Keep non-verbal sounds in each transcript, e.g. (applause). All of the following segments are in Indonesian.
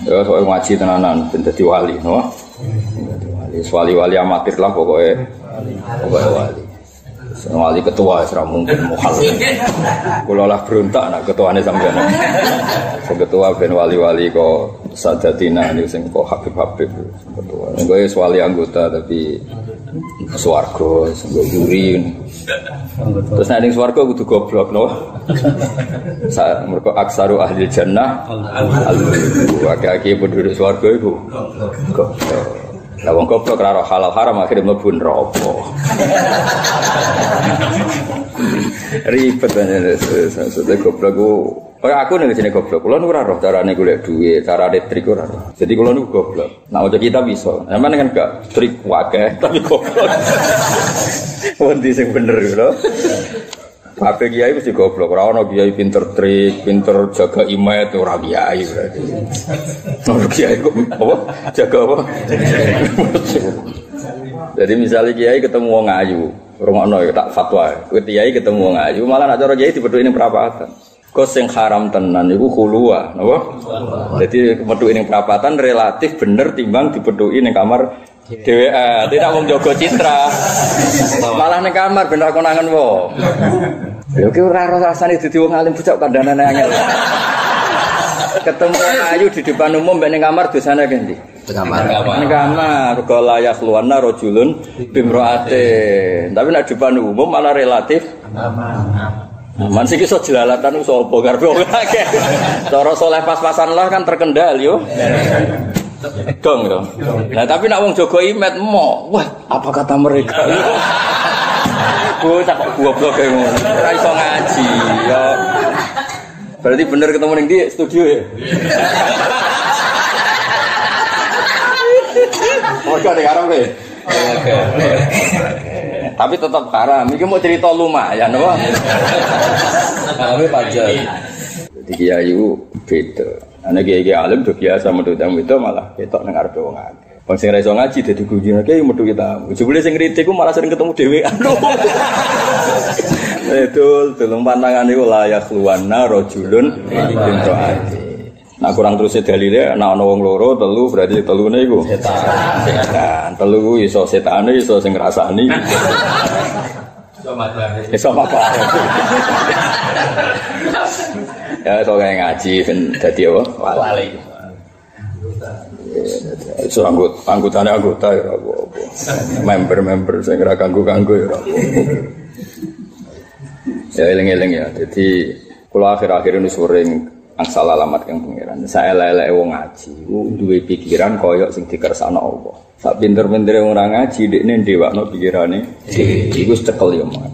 Ya soal ngaji tenanan ben wali, no. Wali, wali-wali amatir lah pokoknya. Pokoknya wali. Wali ketua serah mungkin muhal. Kulo lah berontak nak ketuane sampean. Ketua ben wali-wali kok sajatina ini sing kok habib-habib ketua. Engko wis wali anggota tapi swarga sing go juri. Terus ning swarga kudu goblok no. Sa mergo aksaru ahli jannah al Wakil penduduk swarga iku goblok. Lah wong goblok ora halal haram akhirnya mlebu neraka. Ribet aja sudah goblok. Kayak aku nih sini goblok. Kulo ora roh carane golek duit, carane trik ora roh. Jadi kulo niku goblok. Nah, ojo kita bisa. Emang kan gak trik wae (laughs) tapi goblok. Wonti sing bener lho. Kabeh kiai mesti goblok. Ora ono kiai pinter trik, pinter jaga imet ora kiai berarti. Ono kiai kok apa? Jaga apa? Jadi misalnya kiai ketemu wong ayu, rungokno ya tak fatwa. Kiai ketemu wong ayu, malah nak cara kiai ning perapatan. Kok sing haram tenan iku khulua, napa? Jadi medhuki ning perapatan relatif bener timbang dipedhuki ning kamar dhewean. Tidak wong jaga citra. Malah ning kamar bener konangan wong. Ya ki ora rasane dadi wong alim bocah kandhanane angel. Ketemu ayu di depan umum mbek ning kamar dosane kendi? kamar. Ning kamar kok layak luwana rajulun bimroate. Tapi nek depan umum malah relatif Aman sih iso jelalatan iso apa karepe wong akeh. Cara soleh pas-pasan lah kan terkendal yo. Dong dong. Nah tapi nak wong jaga imet mo, wah apa kata mereka? Bocah kok goblok kayak ngono. Ora iso ngaji ya. Berarti bener ketemu ning di studio ya. Gak ada haram deh. Tapi tetap haram. Ini mau cerita lumayan, apa? Haramnya pajak. Jadi kiai itu beda. Anak kiai kiai alim tuh biasa medut tamu itu malah ketok neng arep wong akeh. Wong sing ra iso ngaji dadi kunjungan kiai medut kita. Jebule sing kritik ku malah sering ketemu dhewe. (laughs) Betul, tulung pantangan itu layak luwana rojulun pintu ati. Nah kurang terus dalile nek ana wong loro telu berarti telune iku setan. Setan. Telu ku iso setane iso sing ngrasani. Iso apa? Ya iso kayak ngaji ben dadi apa? Wali. Iso anggota anggotane anggota ya apa-apa. Member-member sing ora ganggu-ganggu ya. Ya eling-eling ya. Jadi kalau akhir-akhir ini sering angsal alamat yang pengiran. Saya lele wong ngaji, duwe pikiran koyok sing dikersakno Allah. Sak pinter-pintere orang ngaji dekne ndewakno pikirane. Iku cekel ya Mas.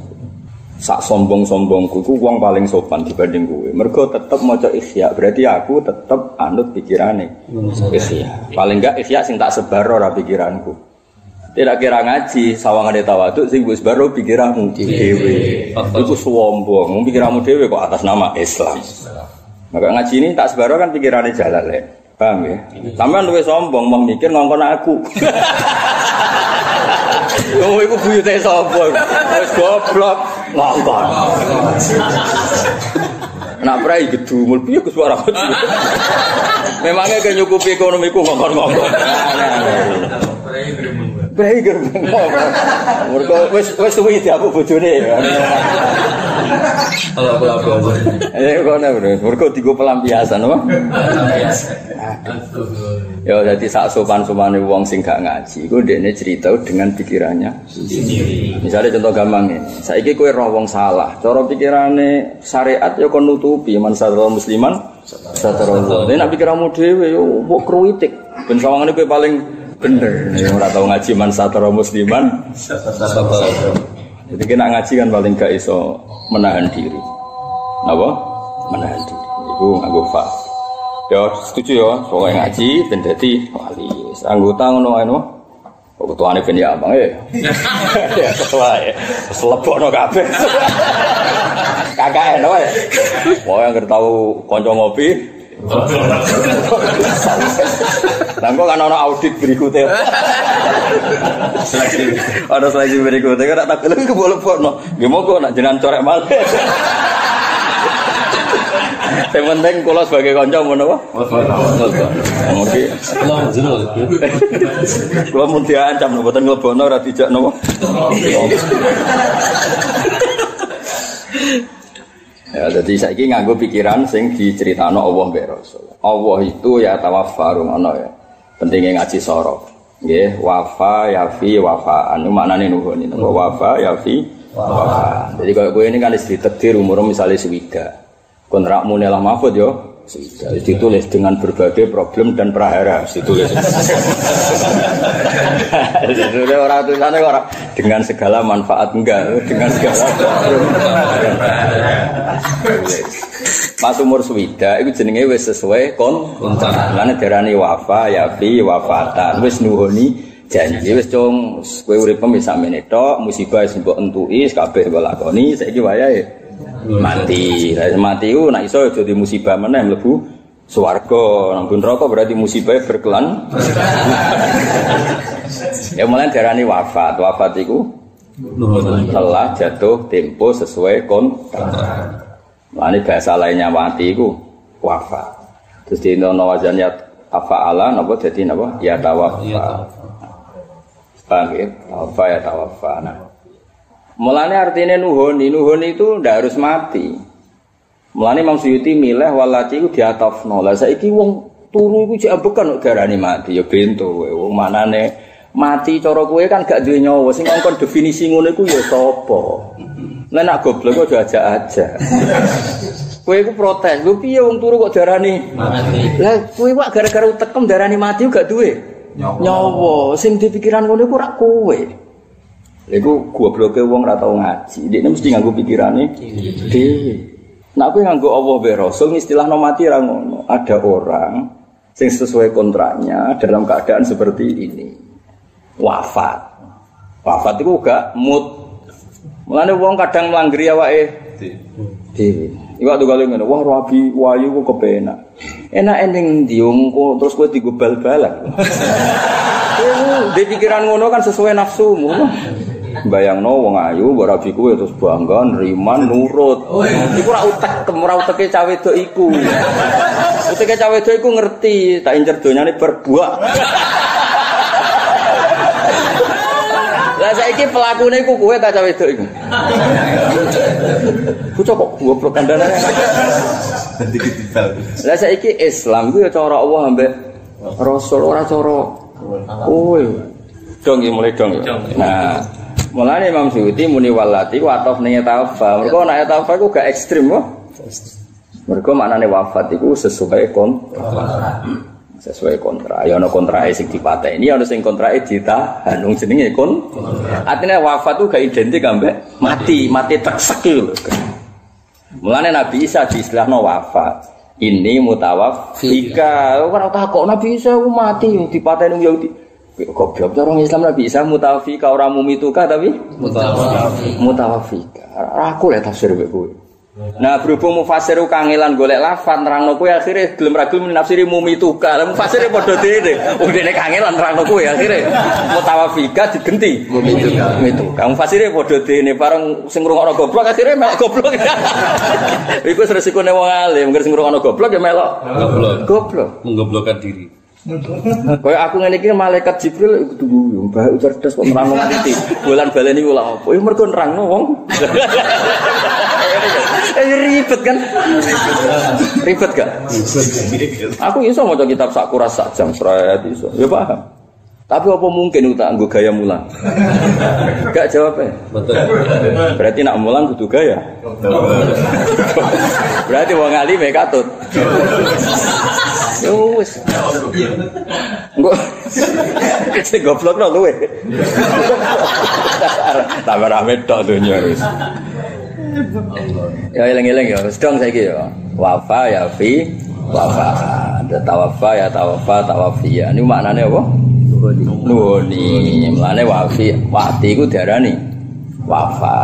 Sak sombong-sombongku ku wong paling sopan dibanding kowe. Mergo tetep maca ikhya, berarti aku tetep anut pikirane ikhya. Paling enggak ikhya sing tak sebar ora pikiranku. Tidak kira ngaji, sawangan tawaduk sing wis baru pikiranmu dhewe. Iku sombong, pikiranmu dhewe kok atas nama Islam. Maka ngaji ini tak sebaro kan pikirannya jalan le. Paham ya? Sampai luwe sombong mau mikir ngongkon aku. (laughs) Kamu itu buyute sombong. Wis goblok ngongkon. Nak prai gedumul piye ke suara Memangnya ke nyukupi ekonomiku ngongkon-ngongkon. Ngongkon. Mergo wis wis suwi diapu bojone. Kalau aku lapo. Eh kono bro, mergo digo pelampiasan apa? Ya jadi sak sopan-sopane wong sing gak ngaji, iku dekne cerita dengan pikirannya sendiri. Misalnya contoh gampang ini, saiki kowe roh wong salah, cara pikirane syariat ya kon nutupi man musliman sadar Allah. Nek pikiranmu dhewe yo mbok kruitik, ben sawangane kowe paling bener. Ya ora tau ngaji man sadar musliman Jadi kena ngaji kan paling gak iso menahan diri. Apa? Menahan diri. Iku nganggo fa. Ya setuju ya, soalnya ngaji ben dadi wali. Anggota ngono ae no. Ketuane ben ya abang eh. (laughs) Ya ketua ya. Selebokno kabeh. (laughs) Kakak enak ya. Wah yang tau kanca ngopi. (laughs) Lah kok kan ana audit berikutnya. (laughs) Ada seleksi berikutnya kan tak kelem keboleh-boleh. Nggih monggo nak jenengan corek malih. (laughs) Yang penting kula sebagai kanca ngono apa? Mungkin Lo jero. kula mun diancam mboten nglebono ora dijak napa. Ya, jadi saiki nganggo pikiran sing diceritakno Allah mbek Rasul. Allah itu ya tawaffaru ngono ya. Pentingnya ngaji sorok. Nggih, wafa yafi wafaan. Itu maknane nuhun ini. Wafa yafi wafaan. Jadi kalau gue ini kan istri umur misalnya sewida. Kontrakmu nelah mahfud yo. Wis Ditulis dengan berbagai problem dan prahara. Ditulis. Jadi orang tulisannya orang dengan segala manfaat enggak, dengan segala Pas umur swida itu jenenge wis sesuai kon kontrak. Lan darani wafa yafi wafatan. Wis nuhoni janji wis cung kowe urip wis sakmene tok, musibah wis mbok entuki kabeh mbok lakoni, saiki wayahe mati. Lah mati ku nek iso aja di musibah meneh mlebu swarga. Nang neraka berarti musibah berkelan. (laughs) ya mulai darani wafat. Wafat iku telah jatuh tempo sesuai kontrak. Nah, ini bahasa lainnya mati itu wafat. Terus di nono wazannya afa'ala napa jadi napa ya tawafa. Paham ya? Tawafa ya tawafa. Nah. Mulanya artinya nuhoni, nuhoni itu ndak harus mati. Mulanya Imam Suyuti milih walati itu diatofno. Lah saiki wong turu iku jek ambekan kok darani mati ya bento kowe. Wong manane mati cara kowe kan gak duwe nyawa. Sing ngongkon definisi ngono iku ya sapa? Lah nak goblok kok aja aja. Kowe iku protes, lho piye wong turu kok darani Mati. Lah kowe kok gara-gara utekem darani mati gak duwe nyawa. Sing dipikiran ngono iku rak kowe. Iku gobloke wong ora tau ngaji. Dekne mesti nganggo pikirane dhewe. Nek kowe nganggo Allah be Rasul istilahno mati. Ada orang sing sesuai kontraknya dalam keadaan seperti ini. Wafat. Wafat itu gak mut. Mulane wong kadang melanggeri awake dhewe. Iku waktu kali ngene, wah rabi wayu ku kepenak. Enak ending ndi wong kok terus kowe digo bal-balan. Kowe (laughs) di pikiran ngono kan sesuai nafsumu. Bayangno wong ayu mbok rabi kuwe terus bangga nriman nurut. Iku ora utek, ora uteke cawe wedok iku. Uteke cawe wedok iku ngerti, tak incer donyane berbuak. Lah saiki pelakune iku kowe ta cawe wedok iku. Bocah kok goblok kandhane. Nanti ditibal. Lah saiki Islam ku ya cara Allah ambek Rasul ora cara kowe. Dong iki mulai dong. ya. Nah, mulane Imam Suyuti muni walati wa atof ning tawafa. Mergo nek tawafa iku gak ekstrim kok. Mergo maknane wafat iku sesuai kontrak. Sesuai kontrak. Ya ana kontrake sing dipateni, ana sing kontrake ditahan. Wong jenenge kon. Artinya wafat itu gak identik ambek mati, mati tersek lho. Mulane Nabi Isa diistilahno wafat. Ini mutawaf fika. Ora tak kok Nabi Isa mati dipateni Yahudi. Goblok cara orang Islam Nabi Isa mutawafika ora mumituka tapi Mutawafi. mutawafika. Aku lek tafsir kowe. Nah, berhubung mufasir kangelan golek lafat nerangno kowe akhire gelem ra gelem nafsiri mumituka. Lah mufasire padha dene. Wong dene kangelan nerangno kowe akhire mutawafika digenti mumituka. Mumituka. Mufasire padha dene bareng sing ngrungokno goblok akhire melok goblok. (laughs) Iku wis resikone wong alim, ngger sing ngrungokno goblok ya melok Goblok. goblok. Menggoblokkan diri. Kayak aku ngene iki malaikat Jibril kudu guyu, mbah cerdas kok nerangno ngerti. Bulan baleni kula apa? Ya mergo nerangno wong. (laughs) Eh ribet kan? Ribet gak? Aku iso maca kitab sak kuras sak jam sret iso. Ya paham. Tapi apa mungkin tak nggo gaya mulang? Gak jawab ya. Betul. Berarti nak mulang kudu gaya. Berarti wong alim ya katut. Ya wis. Engko sing goblok no luwe. Tambah rame tok dunya wis. Ya eling-eling ya, wis dong saiki ya. Wafa ya fi wafa. Tawafa ya tawafa tawafiya. Ini maknane apa? Nuhoni. Mulane wafi wati iku diarani wafa.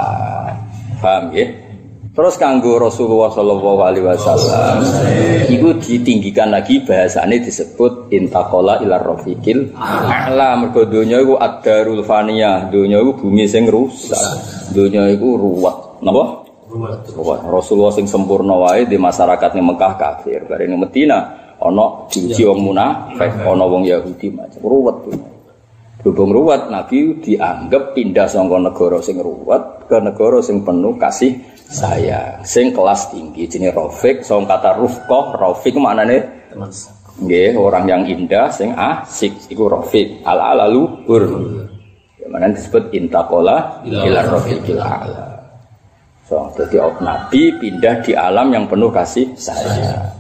Paham ya? Terus kanggo Rasulullah Shallallahu Alaihi Wasallam, itu ditinggikan lagi bahasanya disebut intakola ilar rofiqil a'la mergo dunya iku ad-darul faniyah dunya iku bumi sing rusak dunya iku ruwet napa Ruwet. Rasulullah sing sempurna wae di masyarakat ning Mekah kafir, bare ning Medina ana diuji wong munafik, ana wong Yahudi macam ruwet. Berhubung ruwet, Nabi dianggap pindah saka negara sing ruwet ke negara sing penuh kasih sayang, sing kelas tinggi. Jenenge Rafiq, song kata Rufqah, Rafiq maknane nggih orang yang indah sing asik iku Rafiq. Al alalu hur. Mana disebut intaqala ila rafiqil ala. So, jadi Nabi pindah di alam yang penuh kasih sayang.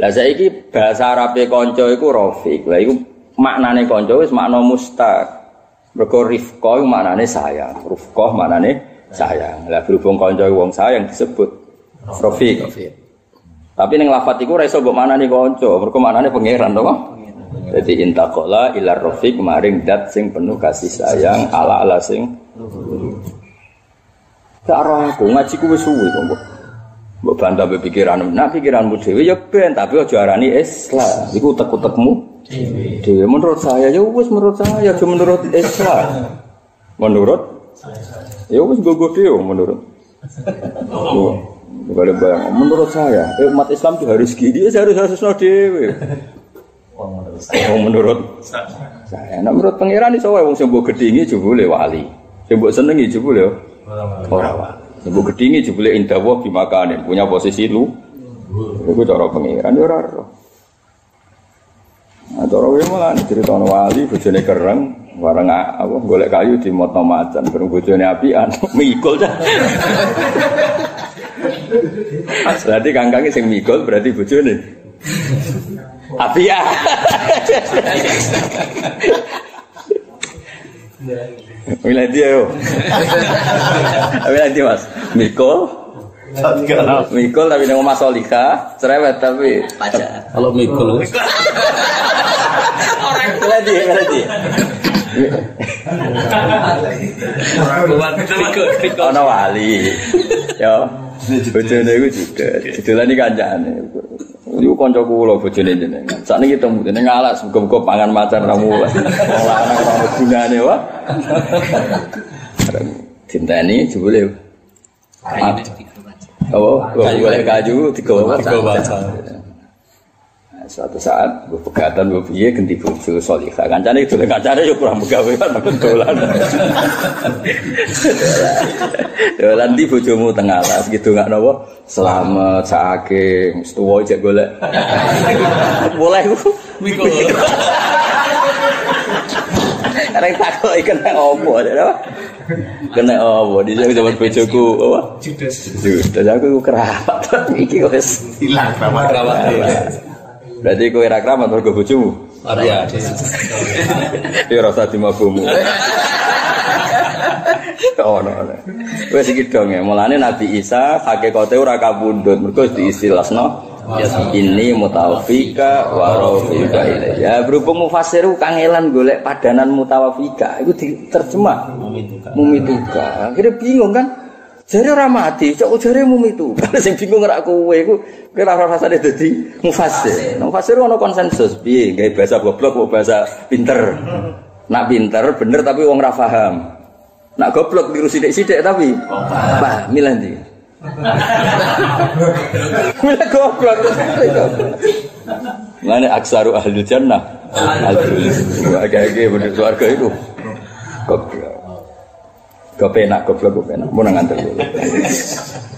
Lah saiki bahasa Arabe kanca iku Rafiq. Lah iku maknane kanca wis makna mustaq. Mergo rifqa iku maknane sayang. Rifqa maknane sayang. Lah berhubung kanca wong sayang disebut Rafiq. Tapi ning lafat iku ora iso mbok maknani kanca, mergo maknane pangeran to. Jadi intaqala ila rafiq maring dat sing penuh kasih sayang ala ala sing Tak arah aku ngaji ku wis kok. Mbok bantah be pikiran, nah pikiranmu dhewe ya ben tapi aja arani Islam. Iku utek-utekmu dhewe. Menurut saya ya wis menurut saya aja menurut Islam. Menurut ya wis gogo dhewe menurut. Bukan bayang. Menurut saya, eh, umat Islam itu harus gini, ya harus harus no dewe. Oh, menurut saya, nah, menurut pangeran itu saya wong sing mbok gedhingi jebule wali. Mbok senengi jebule ora wali. Sing mbok gedhingi jebule indah wa bimakanin, punya posisi lu. Iku cara pangeran ya ora ero. Nah, cara wae malah cerita wali bojone kereng, wareng a- apa golek kayu di motno macan, bareng bojone apian, (laughs) mikul dah. (laughs) Berarti kangkangnya sing mikul berarti bojone. Apian. (laughs) Milih dia yo. Milih dia mas. Mikul. Mikul tapi nang omah Solika, cerewet tapi Kalau mikul dia, milih dia. Ana wali. Ya. Bojone iku juga didolani kancane. Iku kanca kula bojone jenengan. Sakniki temu jeneng alas muga-muga pangan macan ra mulai. Wong lanang ora gunane wae. Dinteni jebule. Oh, boleh kayu digawa Digawa baca. Suatu saat gue pegatan gue piye ganti bojo solihah kancane itu kancane yo kurang begawe kan dolan. Dolan di bojomu tengah atas gitu nggak nopo selamat saking setuwo cek golek. Boleh ku. Karena takut ikan opo ada apa? Kena opo di sini zaman bojoku apa? Judes. aku kerabat iki wis hilang keramat keramat Berarti kowe ra kramat mergo bojomu. Arya (laughs) Ya rasa dimabumu. (laughs) Oh, no, no. Wes iki dong ya. Mulane Nabi Isa hakikate ora kabundut, mergo diistilahno ini mutawafika wa rafiqa ilayya. Ya berhubung mufassir kangelan golek padanan mutawafika, itu diterjemah mumituka. Akhirnya bingung kan? Jare ora mati, cok jare mumituka. (laughs) Sing bingung ora kowe iku kira ora rasane dadi mufassir. Nah, Mufassir ono konsensus piye gawe bahasa goblok kok bahasa pinter. Nak pinter bener tapi wong ora paham. Nak goblok niru sithik-sithik tapi paham milih ndi? (laughs) Milih goblok. Mane aksaru ahli jannah. Agak-agak bener keluarga itu. Goblok. Kepenak goblok kepenak. Mau nang nganter dulu.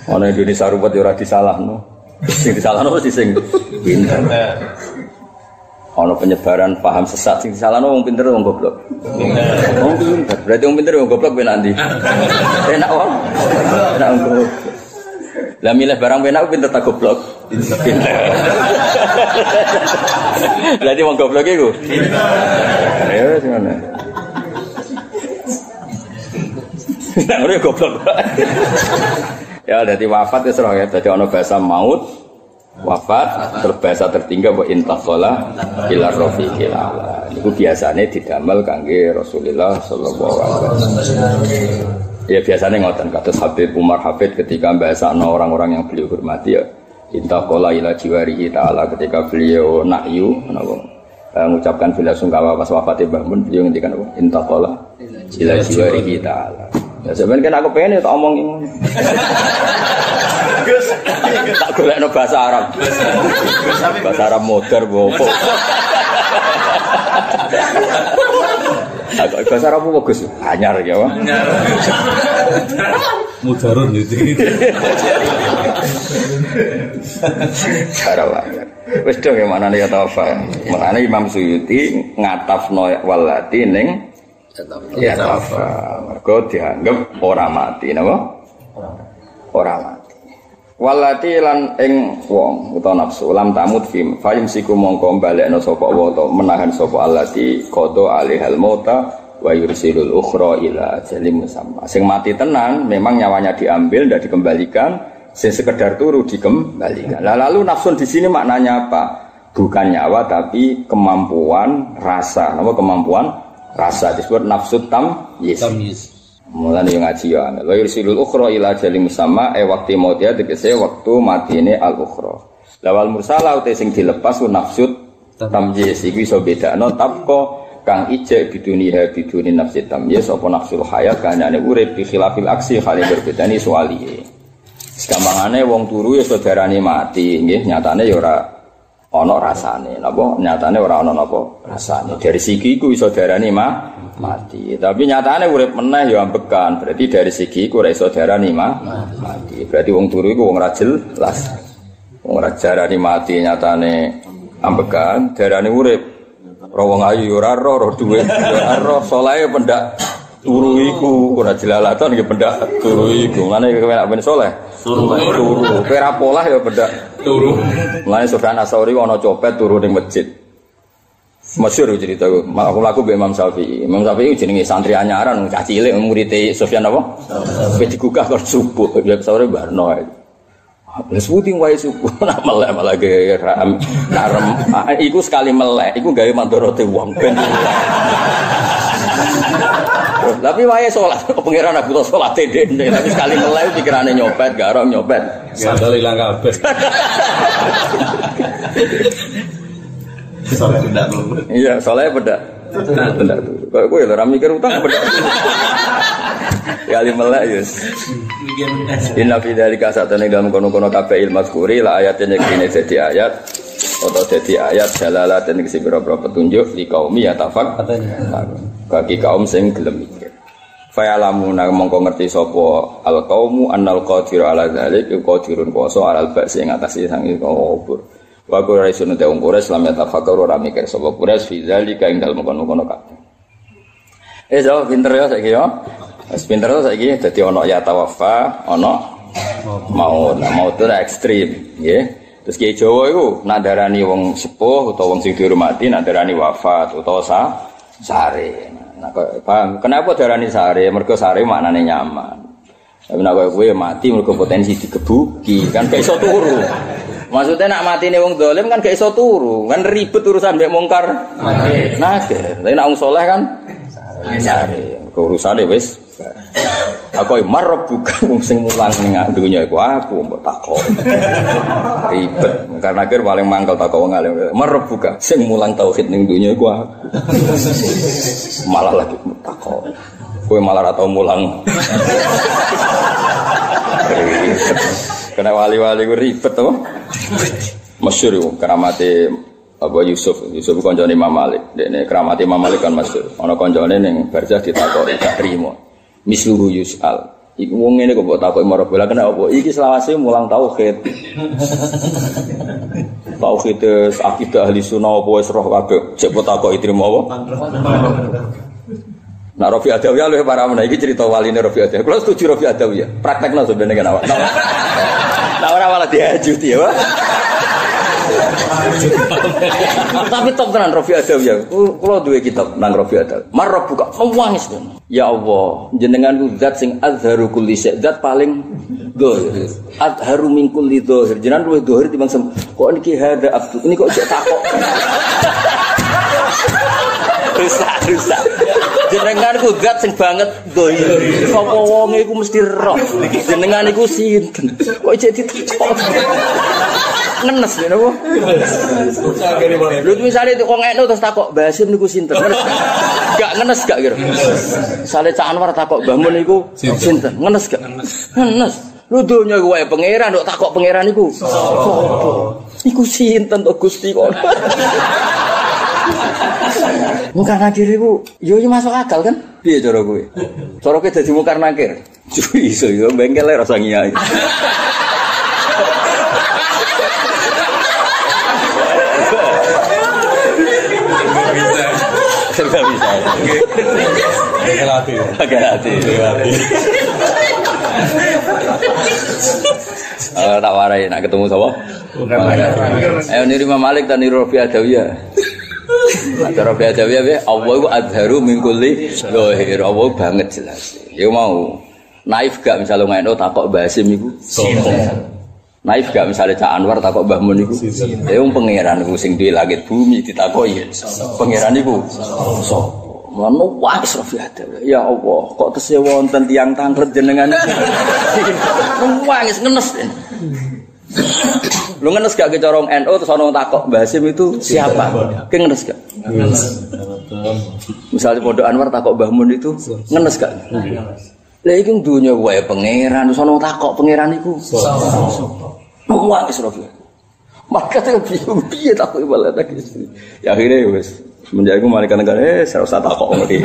Ana Indonesia ruwet ya ora disalahno. Sing disalahno mesti sing pinter. Ana penyebaran paham sesat sing disalahno wong pinter wong goblok. Wong pinter. Berarti wong pinter wong goblok ben nanti. Enak wong. Enak wong goblok. Lah milih barang penak pinter tak goblok. Pinter. Berarti wong goblok iku. Pinter. Ya wis ngono. Nah, udah goblok. ya, jadi wafat ya serah ya. Jadi ono bahasa maut, wafat, terus bahasa tertinggal buat intakola ila rofiqil ala. Itu biasanya didamel kangge Rasulullah Sallallahu Alaihi Wasallam. Ya biasanya ngoten kata Habib Umar Habib ketika bahasa orang-orang yang beliau hormati ya intakola ila jiwarihi ta'ala ketika beliau nakyu kenapa eh, mengucapkan bila sungkawa pas wafatnya Mbah Mun beliau ngendikan apa intakola ila jiwarihi ta'ala Ya sebenarnya kan aku pengen ya tak omong ini. tak golekno bahasa Arab. Bahasa Arab modern bopo. Agak bahasa Arab bagus, anyar ya, Pak. Mudarun gitu. Cara anyar. Wis dong ya mana nih kata apa? Makanya Imam Suyuti ngatafno walati ning ya tafa. Mergo dianggap ora mati napa? Ora mati. Walati lan ing wong utawa nafsu lam tamut fim fayum siku mongko balekno sapa wa menahan sapa allati qada alihal mauta wa yursilul ukhra ila ajalin musamma. Sing mati tenan memang nyawanya diambil dan dikembalikan, sing sekedar turu dikembalikan. Lah lalu nafsun di sini maknanya apa? Bukan nyawa tapi kemampuan rasa. Nama kemampuan rasa disebut nafsu tam yes. Mulane yang ngaji ya angel. Wa yursilul ukhra ila ajalin musamma e waktu maut ya tegese waktu matine al ukhra. Lawal mursala uta sing dilepas ku nafsut tamyiz iku iso bedakno tapko kang ijek biduniha biduni nafsi tamyiz apa nafsul hayat kanane urip bi khilafil aksi hal yang berbeda ni soaliye. Sekampangane wong turu ya saudarane mati nggih nyatane ya ora ana rasane. Napa? Nyatane ora ana napa rasane. Dari segi iku iso darani mah mati. Tapi nyatane urip meneh ya ambekan berarti dari segi iku ora iso darani mah mati. Berarti wong turu iku wong ra jelas. Wong ra jarani mati nyatane ambekan darani urip. Ora wong ayu ora roh roh duwe ora roh saleh pendak turu iku ora jelalatan ya pendak turu iku. Ngene kepenak ben saleh. Turu. Turu. Kowe ra polah ya pendak Turu. Mulane Sufyan Asauri ana copet turu ning masjid. Masyhur cerita aku. Aku laku mbek Imam Syafi'i. Imam Syafi'i jenenge santri anyaran cah cilik murid Sufyan apa? Wis digugah kok subuh. Ya sore barno. Wis putih wae subuh (laughs) nah melek malah ge ram narem. Ah, Iku sekali melek, iku gawe mandorote wong ben. Tapi wae salat, (laughs) pangeran aku tuh salat dene, tapi sekali melek pikirane nyopet, gak ora nyopet. Sandal ilang kabeh. Soalnya tidak dulu. Iya, soalnya beda. Beda tuh. Kayak gue lah, mikir utang beda. Kali melek yus. Inna fi dzalika satane dalam kono-kono kabeh ilmu mazkuri la ayatnya kene dadi ayat atau dadi ayat jalalatin kesi pira-pira petunjuk li kaumi ya tafak bagi kaum sing gelem mikir. Fayalamuna mongko ngerti sapa al qaumu annal qadir ala dzalik qadirun kuwasa alal ba'si ing atase sang kubur. Wa quraisun te wong Quraisy lam yatafakkaru ora mikir sapa Quraisy fi dzalika ing dalem kono-kono kabeh. Eh jauh pinter ya saiki ya. Wis pinter ya saiki dadi ana ya tawaffa, ana mau nah, mau itu ekstrim, nggih. Terus kiai Jawa iku nak darani wong sepuh utawa wong sing dihormati nak darani wafat utawa sa sare. Nah, paham? Kenapa darani sare? Mergo sare maknane nyaman. Tapi nak kowe kowe mati mergo potensi digebuki, kan gak iso turu. Maksudnya nak mati nih wong dolim kan gak iso turu, kan ribet urusan mbek mungkar. Nah, tapi nak wong soleh kan sare. Urusane wis Aku marab bukan sing mulang ning dunya iku aku mbok takok. Ribet karena akhir paling mangkel takok wong alim. Marab bukan sing mulang tauhid ning dunya iku aku. Malah lagi takok. Kowe malah atau mulang. Kena wali-wali ku ribet to. Masyhur iku keramate apa Yusuf, Yusuf koncone Imam Malik. Dekne keramate Imam Malik kan masyhur. Ana koncone ning Barzah ditakoki gak trimo. Misluhu yus'al. Iku wong ngene kok mbok takoki marah bola kena apa? Iki selawase mulang tauhid. (laughs) Tauhid es akidah ahli sunnah apa wis roh kabeh. Cek mbok takoki trimo apa? Nah, Rofi Adawiyah lu para mana? Ini cerita wali ini Rofi Adawiyah. Kalau setuju Rofi Adawiyah, prakteknya sebenarnya kan awak. Nah, (laughs) orang malah diajuti ya. (laughs) Tapi top tenan Rofi Adawiyah. Kalau dua kitab nang Rofi Adawiyah. Marah buka mewangis tuh. Ya Allah, jenengan ku zat sing azharu kulli syai, zat paling dohir. Azharu min kulli dohir. Jenengan luwih dohir timbang sem. Kok niki hada abdu. Ini kok cek takok. (laughs) rusak rusak jenengan ku zat sing banget dohir sapa wonge iku mesti roh jenengan iku sinten kok cek ditakok ngenes ya napa Lho misale wong eno terus takok Mbah Hasim niku sinten? Gak? Ngenes gak kira? Misale Cak Anwar takok Mbah Mun niku sinten? Ngenes gak? Ngenes. Lu donya iku wae pangeran kok takok pangeran iku. Sopo? Iku sinten to Gusti kok. (laughs) Mungkar nakir iku yo yo masuk akal kan? Piye cara kowe? Cara kowe dadi mungkar nakir. Iso yo bengkel e rasa ngiyai. (laughs) Pakai hati. Eh, tak warai nak ketemu sapa? Ayo niru Imam Malik dan niru Rabi Adawiyah. Ada Rabi Adawiyah be, Allah itu adharu min kulli zahir. Allah banget jelas. Ya mau naif gak misalnya ngono takok Basim iku? Naif gak misalnya Cak Anwar takok Mbah Mun iku? Ya wong pangeran iku sing duwe langit bumi ditakoki. Pangeran iku sapa? Mana wis Rafi Adawiyah. Ya Allah, kok tesih wonten tiyang tangkret jenengan. Wangis ngenes. Lu ngenes gak ke corong NU terus ana takok Mbah Hasim itu siapa? Ki ngenes gak? Misalnya pondok Anwar takok Mbah Mun itu ngenes gak? Lah iki dunya wae pangeran, wong takok pangeran iku. Wah, wis Rafi. Maka saya bingung piye takok ibalah tak istri. Ya akhirnya wis semenjak itu malaikat negara eh saya usah takok ngerti.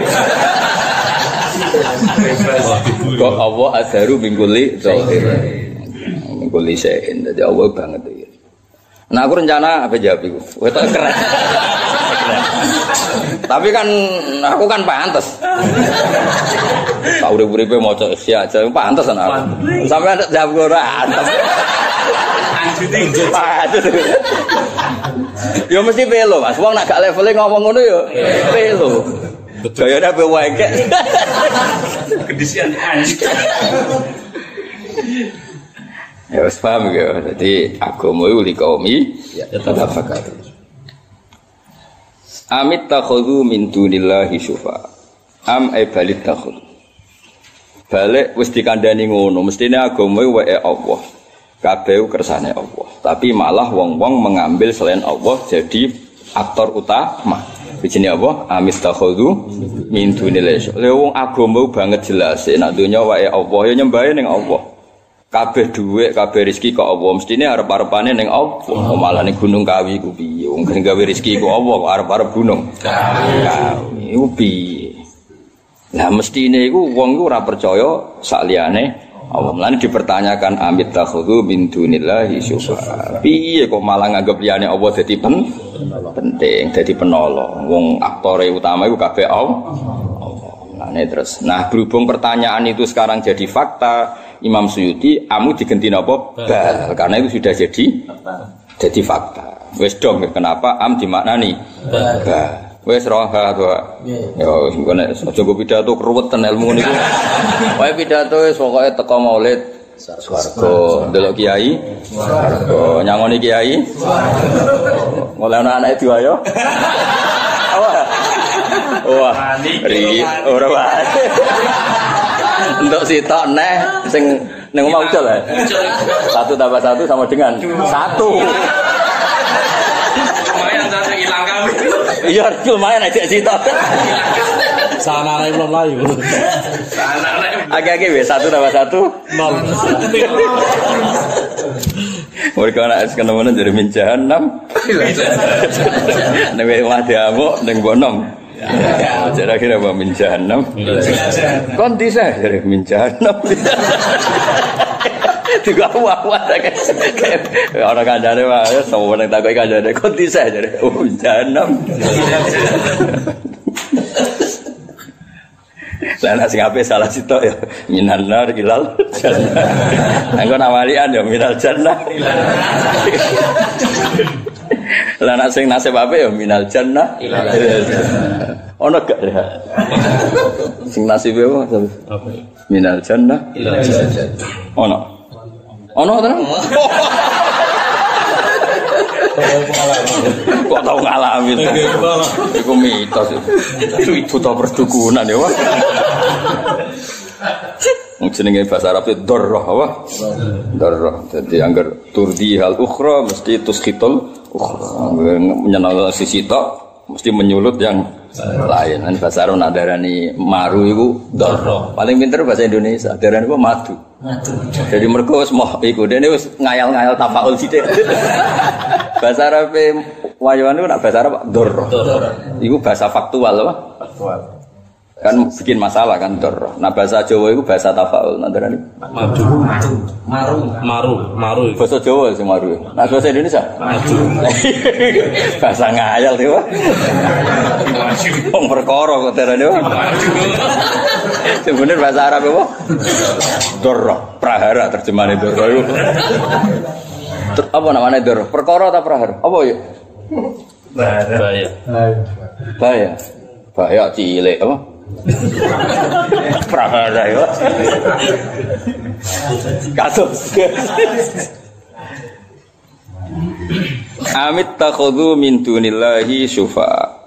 Kok Allah adaru mingkuli zahir. Mingkuli sein. Jadi Allah banget ya. Nah aku rencana apa jawab? Wah itu keren. Tapi kan aku kan pantas. Kau udah beri mau cek aja, pantas kan aku. Sampai ada jawab gue Pantas. Ya mesti pelo mas. Wong nak gak levelnya ngomong ngono ya pelo. Gaya ada bewake. Kedisian anjing. Ya wis paham ya. Jadi agama iku li kaumi ya tafakkur. Amit takhudhu min dunillahi syufa. Am e balik takhudhu. Balik wis dikandani ngono, mestine iku wae Allah. Kabeh kersane Allah. Tapi malah wong-wong mengambil selain Allah jadi aktor utama. Bijine apa? Amit takhudhu min dunillahi. Lha wong agama banget jelas, nek dunya wae Allah ya nyembahe ning Allah. Kabeh dhuwit, kabeh rezeki kok Allah. Mestine arep-arepane ning Allah. Oh, malah ning Gunung Kawi ku piye? Wong gawe rezeki ku Allah kok arep-arep gunung. Kawi ku piye? Lah mestine iku wong iku ora percaya sakliyane Allah. Mulane dipertanyakan amit takhudhu min dunillahi syufa. Piye kok malah nganggep liyane Allah dadi pen penting, dadi penolong. Wong aktore utama iku kabeh Allah. Nah, ini terus. Nah, berhubung pertanyaan itu sekarang jadi fakta, Imam Suyuti, amu diganti apa? Bal. Karena itu sudah jadi jadi fakta. Wes dong, kenapa am dimaknani? Bal. Wes roha tuh. Ya, gimana? Aja gue pidato keruwetan ilmu niku. Wae pidato wes pokoknya teko maulid Swargo, delok kiai, Swargo, nyangoni kiai, mulai anak anak itu ayo. Wah, wah, ri, ora wae. Untuk sitok neh sing ning omah ucul ya. Satu tambah satu sama dengan satu. Lumayan saya hilang kami. Iya, lumayan aja sitok. Sana anak belum layu. Agak-agak ya, satu tambah satu. Nol. Mereka anak es kenapa jadi min jahanam. Neng wah diamuk, neng bonom. Jadi akhirnya apa min jahanam. Kon bisa jadi min jahanam. Tiga awak-awak kayak orang kandane ya semua orang takut kandane kon bisa jadi oh min jahanam. Lah salah sitok ya minal nar ilal jannah. Nawalian ya minal jannah. Lah sing nasib ape ya minal jannah. Ono gak ya? Sing nasibe apa? Minal jannah. Ono. Ono tenan? Kok tau ngalami to? Iku mitos itu. Buta perdukunan ya, Wah. Wong jenenge bahasa Arab itu darrah apa? Darrah. Jadi anggar turdi hal ukhra mesti tuskhitul ukhra. Menyenangkan sisi tok mesti menyulut yang lain. Kan bahasa Arab nak darani maru iku doro. Paling pinter bahasa Indonesia. Darani apa madu. Jadi mergo wis moh iku dene wis ngayal-ngayal tafaul sithik. (laughs) bahasa Arab wayuan itu nak bahasa Arab doro. Iku bahasa faktual apa? Kan bikin masalah kan dor. Nah bahasa Jawa itu bahasa tafaul nanti Maju. Maru. Maru. Maru. Bahasa Jawa sih maru. Nah bahasa Indonesia Maju. (laughs) bahasa ngayal tuh. Wong perkara kok terane. Sebenarnya bahasa Arab apa? Dor. Prahara terjemahan dor itu. Ter- Apa namanya dor? Perkara atau prahara? Apa ya? Bahaya. Bahaya. Bahaya cilik apa? Prahara ya. Kasus. Amit takhudhu min dunillahi syufa.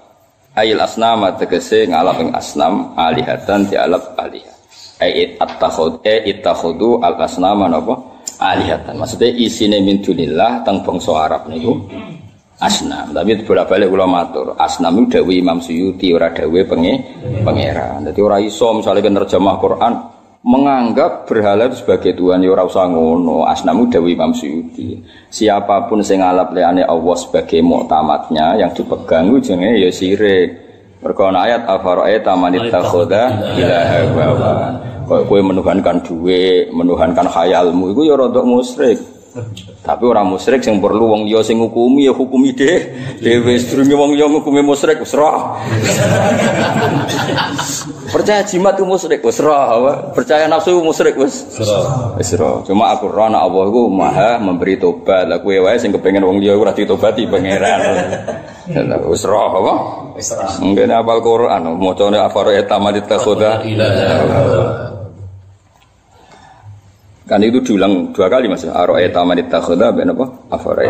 Ail asnama tegese ngalap ing asnam alihatan di alap alihah. Ai at-takhud e ittakhudhu al asnama napa? Alihatan. Maksudnya isine min dunillah teng bangsa Arab niku asnam. Tapi bolak-balik kula matur, asnam itu dawuh Imam Suyuti ora dawuh penge pangeran. Dadi ora iso misalnya nerjemah Quran menganggap berhala itu sebagai Tuhan ya ora usah ngono. Asnam itu dawuh Imam Suyuti. Siapa pun sing ngalap liyane Allah sebagai muktamadnya yang dipegang ku jenenge ya sirik. Mergo ayat afara'aita man ittakhadha ilaha wa Kok kowe menuhankan duwe, menuhankan khayalmu iku ya rada musyrik. Tapi orang musyrik yang perlu wong liya sing ngukumi ya hukumi deh. Dhewe sedurunge wong liya ngukumi musyrik wis. Percaya jimat itu musyrik wis. Percaya nafsu musyrik wis. Cuma aku roh nek Allah iku Maha memberi tobat. Lah kowe wae sing kepengin wong liya ora ditobati pangeran. Wis roh apa? Wis roh. Mungkin apal Quran, macane afaro etamadit takhuda. Kan itu diulang dua kali mas. Aro etaman ittakhadha ben apa? Afara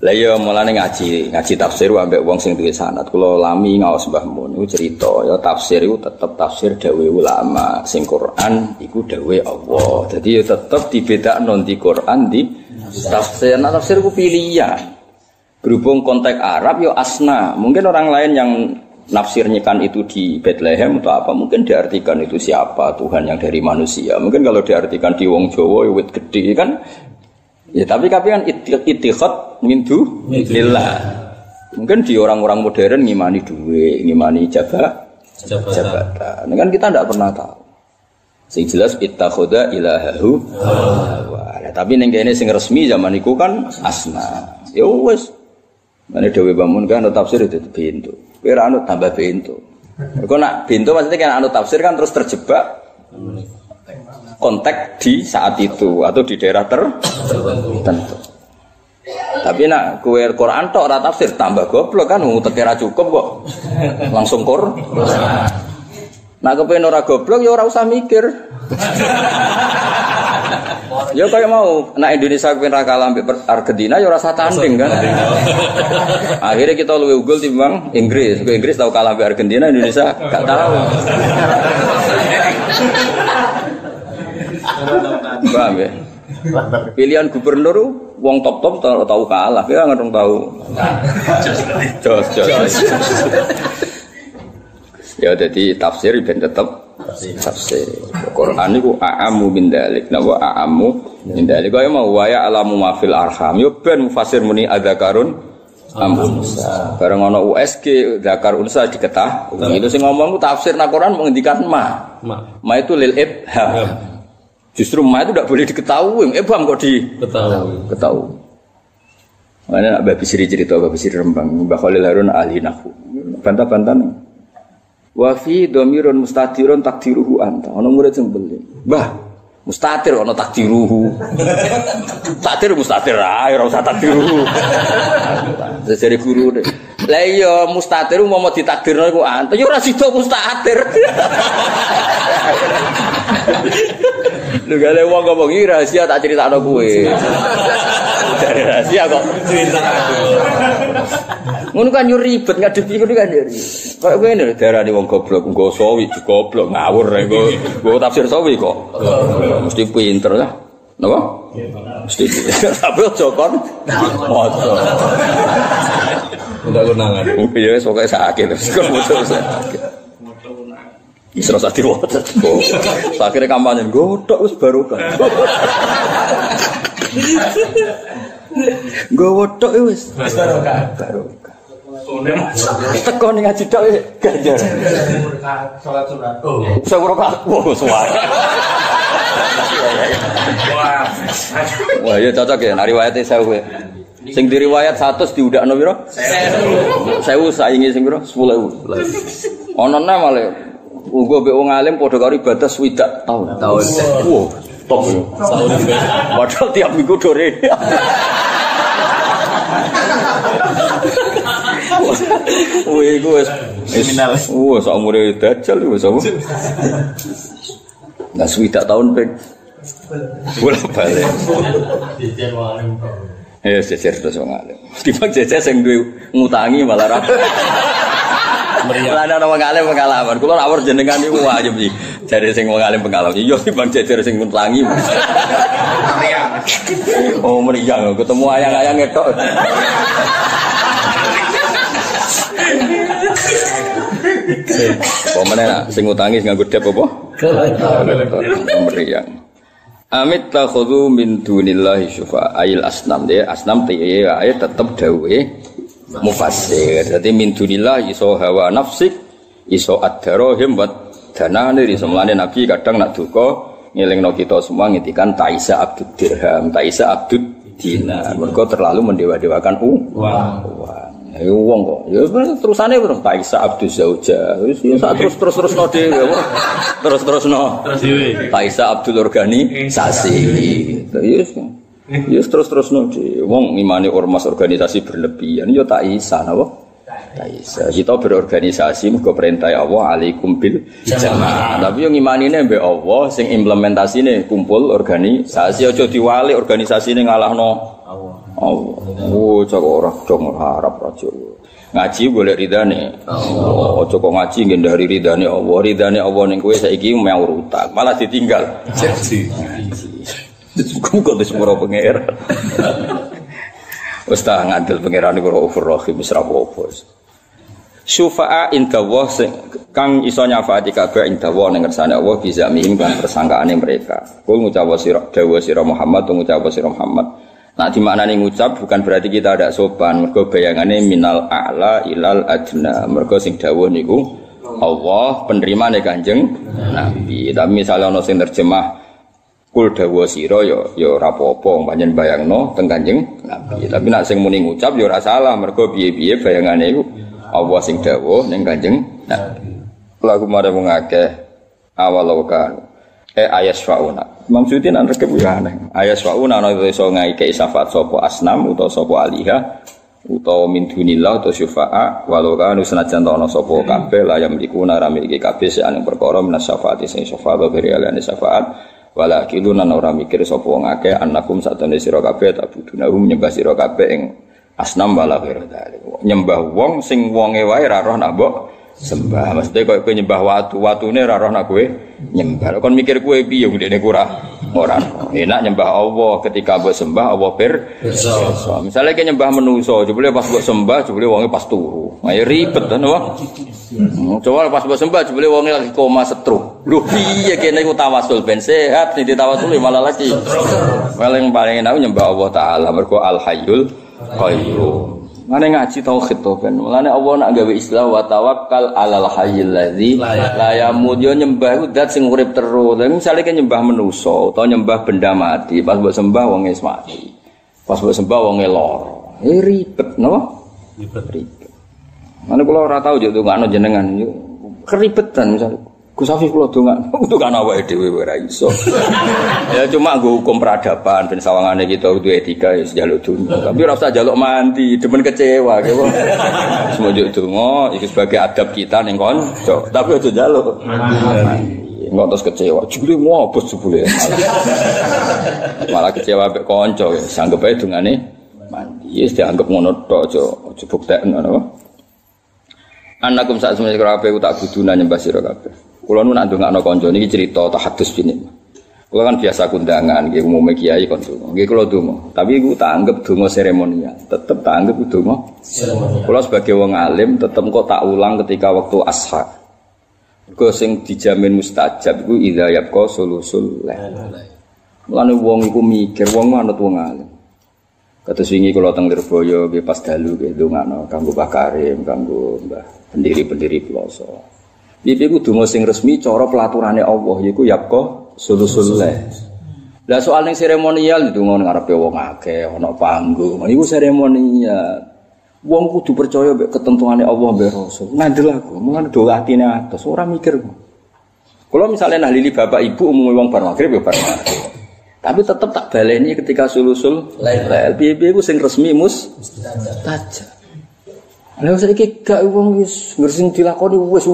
Lah ya mulane ngaji, ngaji tafsir ambek wong sing duwe sanad. Kula lami ngaos Mbah Mun iku cerita ya tafsir iku tetep tafsir dawuh ulama. Sing Quran iku dawuh Allah. Jadi ya tetep dibedakno di Quran di tafsir. Nah tafsir iku pilihan. Berhubung konteks Arab ya asna. Mungkin orang lain yang nafsirnya kan itu di Bethlehem atau apa mungkin diartikan itu siapa Tuhan yang dari manusia. Mungkin kalau diartikan di Wong Jawa ya wit gede kan? Ya tapi tapi kan iti- itikhad mintu lillah. Mungkin di orang-orang modern ngimani duit ngimani jabat Jabatan. jabatan. Ini kan kita tidak pernah tahu. Sing jelas ittakhoda ilahahu hawa. Lah, tapi ning kene sing resmi zaman iku kan asna ya wis. Mane Dewi Bangun kan tafsir itu pintu. Kowe ora anut tambah pintu. Mergo nak pintu maksudnya kan anut tafsir kan terus terjebak konteks di saat itu atau di daerah tertentu. Tapi nak kue Quran tok ora tafsir tambah goblok kan wong teke ra cukup kok. Langsung Qur. Nah kepen ora goblok ya ora usah mikir. Ya kayak mau, nah Indonesia kepen ra kalah ambek Argentina ya rasa tanding kan. Akhirnya kita luwe unggul timbang Inggris. Ke Inggris tahu kalah ambek Argentina, Indonesia gak tahu. Paham ya? Pilihan gubernur wong top-top tahu tahu kalah, ya nggak tahu. Jos, jos. Ya jadi tafsir ben tetep tafsir. Quran itu a'amu min dalik. Napa a'amu min dalik. Kaya mau waya alamu ma fil arham. Yo ben mufasir muni adzakarun am unsa. Bareng ana USG zakar unsa diketah. Itu sing ngomong tafsir na Quran menghentikan ma. Ma. Itu lil ibham. Justru ma itu tidak boleh diketahui. Ibham kok di Ketahui. ketahui. Mana nak babi siri cerita babi siri rembang Mbah Khalil Harun ahli nahu. Bantah-bantah nih. Wa fi dhamirun mustatirun takdiruhu anta. Ono murid sing beli. Mbah, mustatir ono takdiruhu. (laughs) takdir mustatir ae ora usah takdiruhu. Dari guru deh. Lah iya mustatir mau mau ditakdirno iku anta. Ya ora sida mustatir. (laughs) Lu gale wong ngomong iki rahasia tak critakno kowe. (laughs) Dari rahasia kok cerita Ngono kan yo ribet ngadepi ngono kan yo ribet. Kayak ngene lho darani wong goblok, nggo sawi goblok ngawur rek nggo nggo tafsir sawi kok. Mesti pinter ya. Napa? Mesti. (laughs) Tapi aja kon maca. Udah konangan. Iya, pokoknya sakit terus kok sakit. Isra sati wae. Akhirnya kampanye godok wis barokah. (laughs) Gue wotok wis. Barokah. Barokah. Teko ning ngaji tok wis ganjar. Salat sunat. Oh. Sepuro kak. Wah, suara. Wah, ya cocok ya. Nah, riwayatnya saya gue. Sing di riwayat 100 diudakno piro? 1000. 1000 saingi sing piro? 10000. Ono nang malah Ugo be wong alim padha karo ibadah swidak tahun. Tahun. Wow, top yo. Iki. Padahal tiap minggu dore. Wih, iku wis kriminal. Wah, sak umure dajal wis apa? Nah, swidak tahun pek. Bola balik. Ya jejer terus wong alim. Timbang jejer sing duwe ngutangi malah ra. Lah ana wong alim pengalaman. Kula ora awur jenengan niku wajib iki. Jare sing wong alim pengalaman. Iya (laughs) timbang jejer sing ngutangi. Oh meriah ketemu ayang-ayang ngetok. Apa nak sing ngutangi nganggo dep apa? Meriah. Amit takhudhu min dunillahi syufa ayil asnam dia asnam tiye ayat tetep dawe mufassir. Dadi min dunillah iso hawa nafsik iso ad-darahim wa danane iso mlane nabi kadang nak duka ngelingno kita semua ngitikan taisa abdud dirham, taisa abdud dinar. Mergo terlalu mendewa-dewakan uang. Uang. Ya wong kok. Ya terusane terus taisa abdud zauja. Wis ya sak terus-terus terusno dhewe. Terus-terusno. Taisa Abdul organisasi. Yes. Yes terus-terus no Wong ngimani ormas organisasi berlebihan yo tak isa napa? Tak isa. Kita berorganisasi muga perintah Allah alaikum bil jamaah. Tapi yo ngimanine mbek Allah sing implementasine kumpul organisasi aja diwali organisasine ngalahno Allah. Allah. Oh, cok ora dong harap raja. ngaji golek ridane Allah. Aja kok ngaji ngendari ridane Allah. Ridane Allah ning kowe saiki mau utang, malah ditinggal. Jadi. Kok wis sepuro pangeran. Wis tak ngandel pangeran iku Raufur Rahim wis ra apa-apa. Syufa'a Allah kang iso nyafaati kabeh Allah ning ngersane Allah bisa mihim kan persangkaane mereka. Kul ngucap sira dawa sira Muhammad ngucap sira Muhammad. Nah di mana nih ngucap bukan berarti kita ada sopan. Mergo bayangannya minal a'la ilal adna. Mergo sing dawuh niku Allah penerima nih kanjeng Nabi. Tapi misalnya ono sing terjemah kul dawuh sira ya ya ora apa-apa panjen bayangno teng kanjeng Nabi. Tapi nak sing muni ngucap ya ora salah. Mergo piye-piye bayangane iku Allah sing dawuh ning kanjeng Nabi. Lagu mare wong akeh awal kan eh ayas fauna. Imam Suyuti nang rekep ya aneh. Ayas fauna ana iso ngaike syafaat sapa asnam utawa sapa aliha utawa min dunillah utawa syufa'a walau kan senajan ana sapa kabeh la yang mikuna ra miliki kabeh sing ing perkara minas syafaati sing wa berialane syafaat wala kiluna ora mikir sapa wong akeh annakum satune sira kabeh tabudunahum nyembah sira kabeh ing asnam wala nyembah wong sing wonge wae ra roh nak mbok sembah. Maksudnya kau kau nyembah watu, watune ora roh nak kue nyembah. Kon mikir kue piye ngene kurang ora. Enak nyembah Allah ketika mbok sembah Allah. So, misalnya kau nyembah menuso, jebule pas mbok sembah, jebule wonge pas turu. Nah, ya ribet kan wah. Coba pas mbok sembah, jebule wonge lagi koma stroke. Lho piye kene iku tawasul ben sehat, sing ditawasul malah lagi. Paling paling enak nyembah Allah taala mergo Al Hayyul Qayyum. Mana ngaji tauhid to kan. Mulane Allah nak gawe istilah wa tawakkal alal hayyil ladzi la yamut yo nyembah iku zat sing urip terus. Lah misale ke nyembah menusa utawa nyembah benda mati, pas mbok sembah wong wis mati. Pas mbok sembah wong lara. Eh ribet napa? Ribet ribet. Mana kula ora tau yo ndongakno jenengan yo keribetan misalnya. Gus Afif kula dongak, (laughs) untuk kan awake dhewe ora iso. (laughs) ya cuma nggo hukum peradaban ben sawangane kita kudu etika ya njaluk dunya. Tapi ora usah njaluk mandi, demen kecewa wong. (laughs) Semua njuk donga iki sebagai adab kita ning kanca. Tapi aja njaluk mandi. Enggak terus kecewa, jebule mau bos jebule. Malah kecewa mek kanca ya, sanggep ae dungane mandi. Ya dianggap ngono tok aja aja buktekno apa. Anakum sak semenjak kabeh tak buduna nyembah sira kabeh. Kulo nu nak ndongakno kanca niki cerita tahadus bini. Kalau kan biasa kundangan, gitu umumnya kiai kon dongo. Gitu kalau dongo, tapi gue tak anggap dongo seremonial, tetap tak anggap dongo. Kalau sebagai wong alim, tetap kok tak ulang ketika waktu ashar. Gue sing dijamin mustajab, gue ida kau solusul leh. Lalu wong iku mikir, wong manut wong alim. Kata singi kalau teng Lirboyo, gue pas dalu, gue dongano, kanggo Karim, kanggo mbah pendiri-pendiri pelosok. Bibi ku dongo sing resmi, cara pelaturannya Allah, yiku kau sulusul Lah soal ning seremonial itu ngono ngarepe wong akeh, ana panggung. Iku seremonial. Wong kudu percaya mek ketentuane Allah mbek Rasul. Ngandel aku, mulane do atine atus, ora mikir. Kalau misalnya nah lili bapak ibu umum wong bar maghrib ya bar. Tapi tetap tak baleni ketika sulusul lail. Piye-piye ku sing resmi mus taja. Lah saiki gak wong wis ngersing dilakoni wis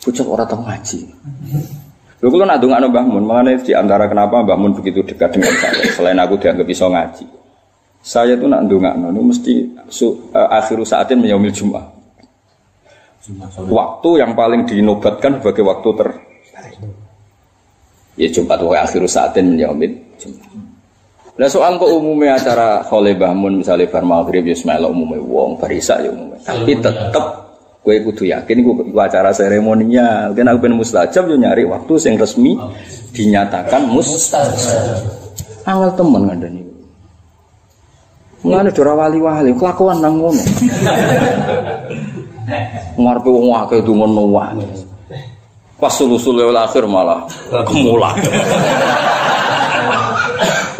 bocah ora tau ngaji. Lho kula nak ndongakno Mbah Mun, mengenai di antara kenapa Mbah Mun begitu dekat dengan saya, selain aku dianggap bisa ngaji. Saya tuh nak ndongakno ini mesti su, uh, akhiru saatin menyaumil Jumat. Waktu yang paling dinobatkan sebagai waktu ter Ya Jumat wa akhiru saatin menyaumil Jumat. Lah soal kok umumnya acara khole Mbah Mun misalnya bar maghrib ya umumnya wong, barisa ya umumnya. Tapi tetap Kue kudu yakin gue acara seremoninya. Mungkin aku pengen mustajab yo nyari waktu yang resmi dinyatakan mustajab. Awal temen ngandani. Mulane dora wali-wali kelakuan nang ngono. Ngarepe wong akeh dungono wae. Pas sulusul akhir malah kemulan.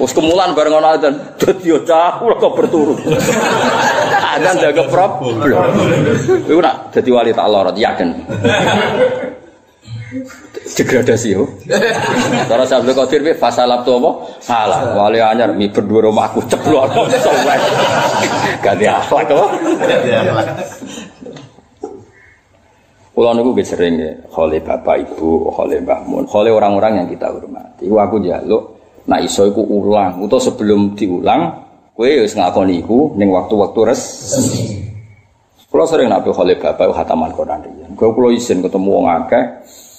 Wes kemulan bareng ana adzan. Dadi yo cah kok berturu. Adzan jaga problem. Iku nak dadi wali tak lorot yakin. degradasi yo. Cara Abdul Qadir pe fasalap tu apa? Salah. Wali anyar mi berdua rumahku ceblok sowek. Ganti akhlak apa? Ganti akhlak. Kulo niku sering ya, oleh bapak ibu, oleh mbah mun, oleh orang-orang yang kita hormati. Iku aku jaluk Nah iso iku ulang, atau sebelum diulang, kue wis ngakoni iku ning waktu-waktu res. Kalau sering nabi khalil bapak hataman Quran riyen. Kau kalau izin ketemu wong akeh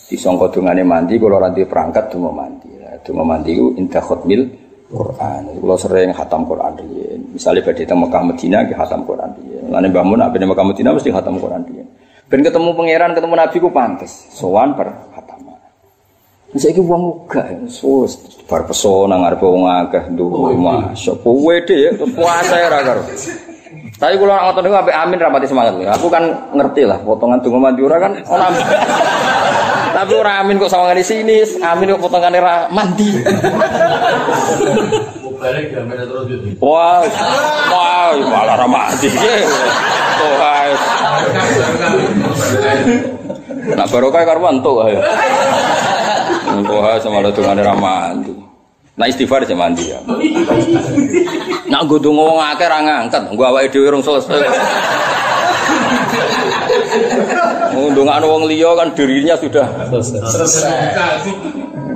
disangka dungane mandi, kalau nanti perangkat donga mandi. Donga mandi ku indah khutmil Quran. Kalau sering hatam Quran riyen. Misalnya pada di Mekah Medina ki hatam Quran riyen. Lan mbah mun nek Mekah Medina mesti hatam Quran riyen. Ben ketemu pangeran, ketemu nabi ku pantes. Sowan per Saiki wong uga sus bar pesona ngarepe wong akeh nduru masya kowe ya puasa ya karo. Tapi kalau orang ngotot sampai amin rapati semangat nih. Aku kan ngerti lah potongan tunggu mandura kan orang. (laughs) Tapi orang amin kok sama di sini, amin kok potongan era mandi. Wah, wah, malah ramadi. Tuhan. Nak barokah karuan tuh. Toha sama lo dengan ramandu. Nah istighfar aja mandi ya. Nak gue tuh ngomong akeh ra ngangkat, gue awake dhewe urung selesai. Ngundungan wong liya kan dirinya sudah selesai.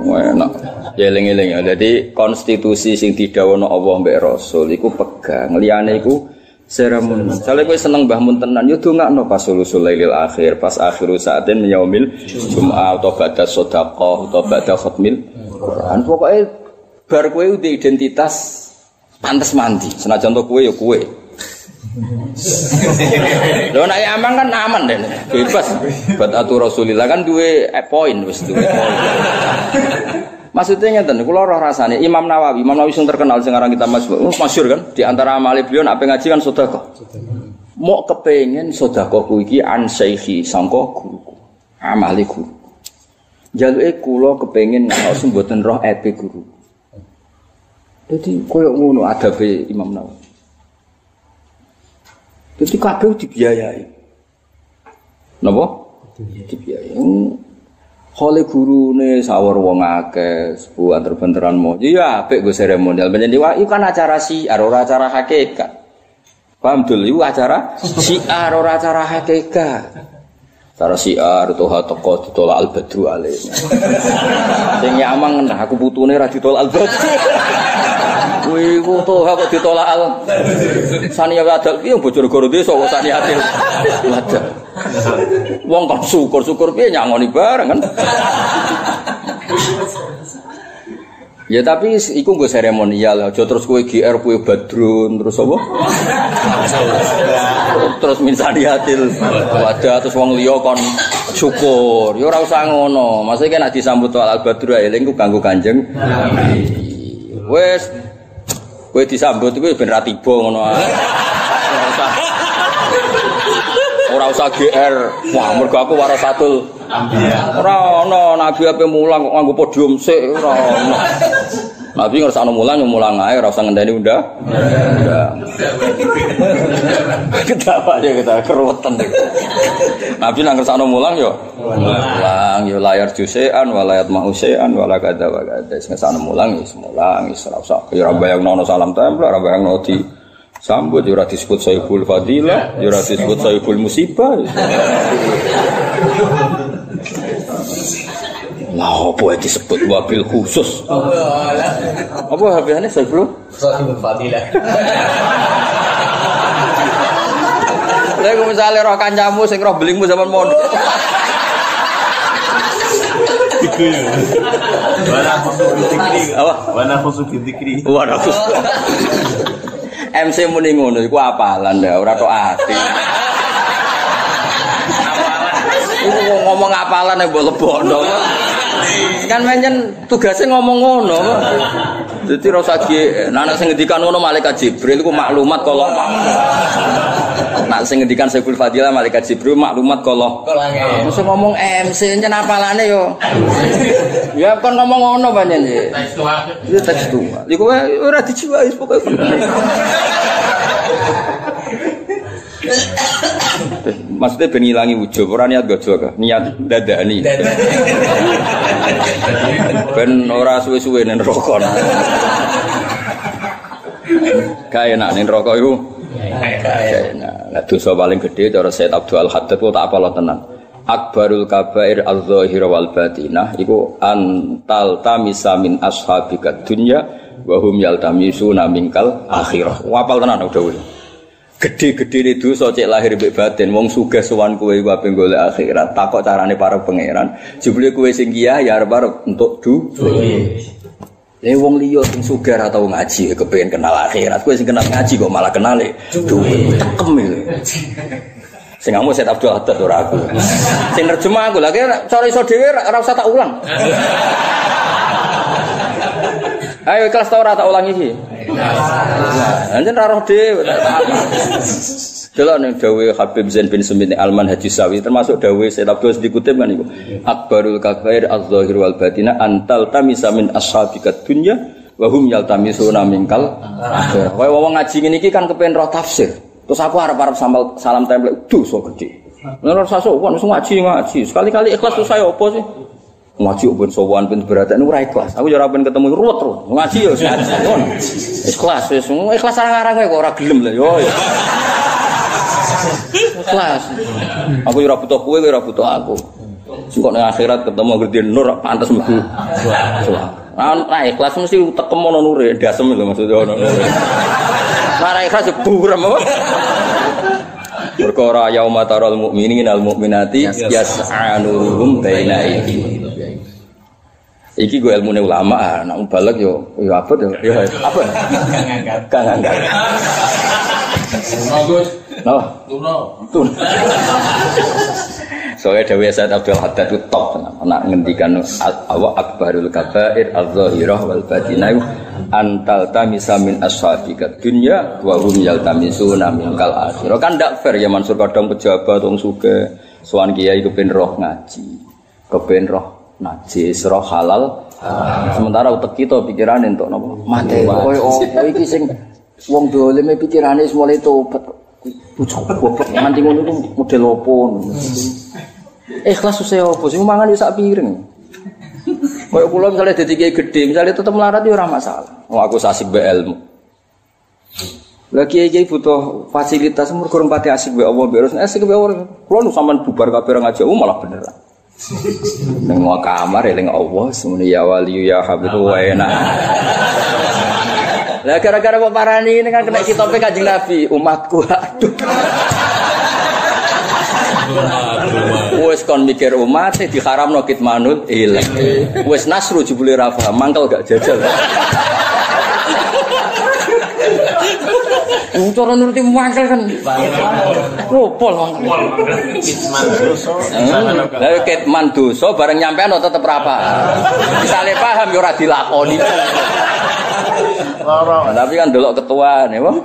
Enak. Ya eling-eling. Jadi konstitusi sing didawono Allah mbek Rasul iku pegang. Liyane iku seremoni. Misalnya gue seneng Mbah Mun tenan, yo dongakno pas sulusul lailil akhir, pas akhiru saatin yaumil Jumat atau ba'da sedekah atau ba'da khatmil Quran. Pokoknya bar kowe udah identitas pantas mandi. Senajan to kowe yo kowe. Lho nek aman kan aman deh, bebas. Buat atu Rasulillah kan duwe eh, poin wis duwe poin. Maksudnya ngeten, kula roh rasane Imam Nawawi, Imam Nawawi sing terkenal sing aran kita masyhur, oh, masyhur kan di antara amale beliau nak ngaji kan sedekah. Mau kepengen sedekahku iki an syaihi sangka guruku. Amale guru. Jaluke kepengen langsung mboten roh epe guru. Jadi koyo ngono adabe Imam Nawawi. Jadi kabeh dibiayai. Napa? Dibiayai. Khole gurune sawur wong akeh, sebuah terbenteran mau. Iya, apik gue seremonial. Wah, itu kan acara si, ora acara hakikat. Paham dul, itu acara si, ora acara hakikat. Cara siar tuh toko ditolak al badru alaihnya. Sing nyamang nah aku putune ra ditolak al badru. Kuwi ku tuh kok ditolak al. Sani ya ada piye Bojonegoro desa kok sani adil. Wadah. Wong kan syukur-syukur piye nyangoni bareng kan. Ya tapi iku gue seremonial aja terus kue GR kue badrun terus apa? terus minsaniatil wajah terus wong liya kon syukur. Ya ora usah ngono. Maksudnya nek disambut al badru eling ku ganggu Kanjeng. Wes kowe disambut iku ben ra tiba ngono ae. Ora usah GR. Wah, mergo aku warasatul Ora ono nabi ape mulang kok nganggo podium sik ora ono. Nabi ngersakno mulang yo mulang ae ora usah ngenteni unda. Unda. Ketawa aja kita keruwetan. Nabi nang ngersakno mulang yo mulang yo layar jusean walayat mausean wala kada wa kada. Sing ngersakno mulang yo mulang wis ora usah yo ora bayangno salam tempel ora bayangno di sambut yo disebut saiful fadilah yo disebut saiful musibah Lah apa yang disebut wabil khusus? Apa habisnya saya belum? Sahibul Fadilah. Lha misalnya roh kancamu sing roh belingmu zaman mondok. Wana khusus dikri. Apa? Wana khusus dikri. Waduh. MC muni ngono iku apalan ya, ora tok ati. Iku wong ngomong apalan nek mbok lebokno. Kan menyen tugasnya ngomong ngono. Jadi rasa ki, nah sing ngendikan ngono malaikat Jibril iku maklumat kalau Nak sing ngendikan Saiful Fadilah malaikat Jibril maklumat kalau Mesti ngomong MC nya apalane yo. Ya kan ngomong ngono panjen ya. Itu teks tua. Iku ora dijiwai pokoke. Maksudnya ben ngilangi ujub, ora niat gojo niat dadani. Ben ora suwe-suwe ning rokok. Kae enak ning rokok iku. Kae enak. Lah dosa paling gede cara Said Abdul Haddad kok tak apal tenan. Akbarul kabair al-zahir wal batinah iku antal tamisa min ashabika dunya wa hum yaltamisuna minkal akhirah. Wapal tenan udah wis. Gede-gede itu so cek lahir mbek batin wong sugih sowan kowe ape golek akhirat. Takok carane para pangeran. Jebule kowe sing kiya ya arep untuk du. Lah wong liya sing sugih ora tau ngaji kepengin kenal akhirat. Kowe sing kenal ngaji kok malah kenal duit. Tekem iki. Sing kamu set Abdul Haddad ora aku. Sing nerjemah aku lagi cara iso dhewe ora usah tak ulang. (laughs) Ayo kelas tau ora tak ulangi iki. Nah, anjen ra roh dhewe. Delok ning dawuh Habib Zain bin Sumit Alman Haji Sawi termasuk dawuh Sayyid Abdul dikutip kan iku. Akbarul kabair az-zahir wal batina antal tamisa min ashabika dunya wa hum yaltamisuna minkal. Wae wong ngaji ngene iki kan kepen roh tafsir. Terus aku harap-harap sampal salam tempel dosa gede. Ora sowan wis ngaji ngaji. Sekali-kali ikhlas terus saya opo sih? Ngaji ben sowan ben berat ini ora ikhlas. Aku ora ben ketemu ruwet terus. Ngaji ya wis ngaji. Ngono. Ikhlas wis ikhlas arang-arang kok ora gelem lah yo. ya. Ikhlas. Aku ora butuh kowe, kowe butuh aku. Kok ning akhirat ketemu gede nur pantes mlebu. Nah, ikhlas mesti tekem ono nure, dasem lho maksudnya ono. Nah, ikhlas burem apa? Perkara yauma taral mukminin al mukminati yas'anuhum baina aydihim. Iki gue ilmu ulama, ah, nak balik yo, yo apa tuh? Yo apa? Kang angkat. Bagus. No, Tuno. tuh. Soalnya Dewi Said Abdul Haddad itu top. Nak ngendikan awak akbarul kabair al-zahirah wal batinah antal tamisa min ashabika dunya wa hum yaltamisuna minkal akhirah. Kan ndak fair ya Mansur kadang pejabat wong suge sowan kiai kepen roh ngaji. Kepen roh najis, roh halal. Sementara utek kita pikiran entuk napa? Mate koyo opo iki sing wong doleme pikirane mulai tobat. Pucuk goblok nganti ngono iku model opo. Ikhlas susah opo sing mangan wis sak piring. Kayak kula misalnya dadi kiai gede, misalnya tetep melarat ya ora masalah. Oh aku asik be ilmu. Lah kiai kiai butuh fasilitas mergo pati asik be Allah be Rasul. Asik be Allah. Kula nu sampean bubar kabeh ngaji oh, malah beneran. Neng mau kamar eling Allah semuanya ya wali ya habib wa enak. Lah gara-gara kok parani ini kan kena kitope kanjeng Nabi umatku aduh. Wis kon mikir umat diharamno kitmanut ilek. Wis nasru jebule ra paham, mangkel gak jajal. (laughs) Wong cara nuruti mangkel kan. Wopol mangkel. Lah kitman dosa bareng nyampean tetep ra paham. Misale paham ya ora dilakoni. Tapi kan delok ketua nih, wah.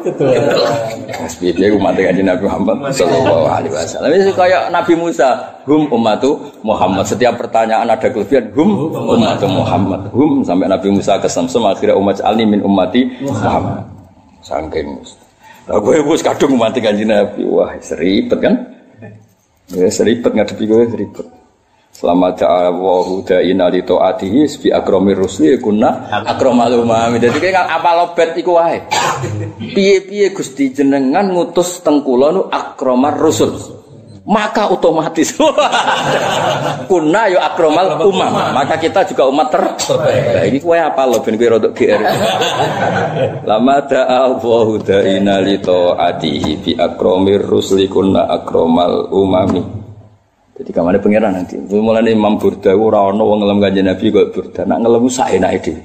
Mas piye umat kanjeng Nabi Muhammad sallallahu alaihi wasallam. Ini kayak Nabi Musa, hum ummatu Muhammad. Setiap pertanyaan ada kelebihan hum ummatu Muhammad. Hum sampai Nabi Musa ke Samsam akhirnya umat alni min ummati Muhammad. Saking Lah gue wis kadung umat kanjeng Nabi. Wah, seribet kan? Ya seribet ngadepi gue seribet. Selama ta'awahu da'ina li ta'atihi bi akromir rusli kunna akromal umami. Jadi kayak apa lobet iku wae. Piye-piye Gusti jenengan ngutus teng kula nu akromar rusul. Maka otomatis (laughs) kunna yo akromal umam. Maka kita juga umat terbaik. Nah, ini kowe apa lo ben kowe rodok GR. Lama ta'awahu da'ina li ta'atihi bi akromir rusli kunna akromal umami. Jadi kamane pangeran nanti. Mulane Imam Burda ora ana wong ngelem kanjeng Nabi kok Burda. Nak ngelem saenake dhewe.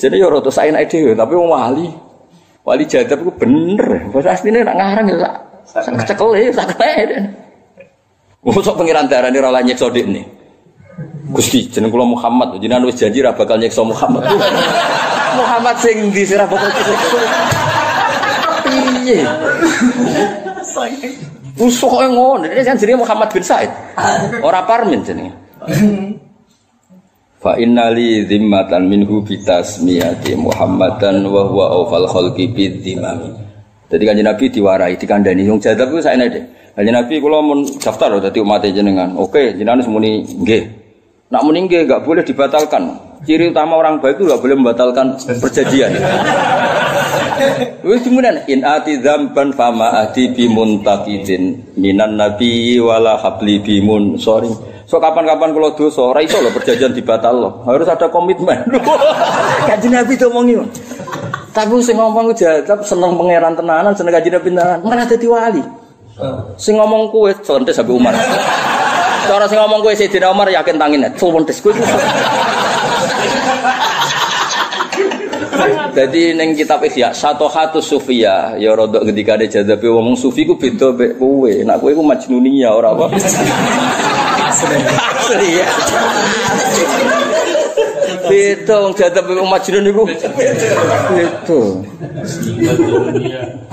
Jadi ya rada saenake dhewe, tapi wong wali. Wali jadab ku bener. Bahasa asline nak ngarang ya sak sak cekel ya sak kete. Mosok pangeran darani ora nyekso nih. Gusti jeneng kula Muhammad, jenengan wis janji ra bakal nyekso Muhammad. (laughs) Muhammad sing ndi sira bakal nyekso. Piye? Musuh kok ngono, ini kan jenenge Muhammad bin Said. Ora Parmin jenenge. Fa innali zimmatan minhu bitasmiyati Muhammadan wa huwa awfal khalqi bidzimami. Jadi kanjeng Nabi diwarai dikandani wong jadab ku saene deh. Kanjeng Nabi kula mun daftar dadi umat jenengan. Oke, jenengan semuni nggih. Nak muni enggak boleh dibatalkan. Ciri utama orang baik itu enggak boleh membatalkan perjanjian. Wis kemudian in ati dzamban fama ati bi muntakidin minan nabi wala habli bimun sorry. So kapan-kapan kalau dosa ora iso lho perjanjian dibatal loh. Harus ada komitmen. (laughs) Kanjeng Nabi itu ngomongi. Tapi sing ngomong jadab seneng pangeran tenanan, seneng kanjeng Nabi tenanan, malah dadi wali. Sing ngomong kuwe contes sampai Umar. (laughs) Cara sing ngomong kuwe Sayyidina Umar yakin tangin net. Contes kuwe. Jadi neng kitab Ihya satu hatu sufia ya rodok ketika ada jadabe ngomong sufi ku beda mek kowe. Nak kowe ku majnunia ora apa. Asli ya. Beda wong jadabe wong majnun iku. Beda.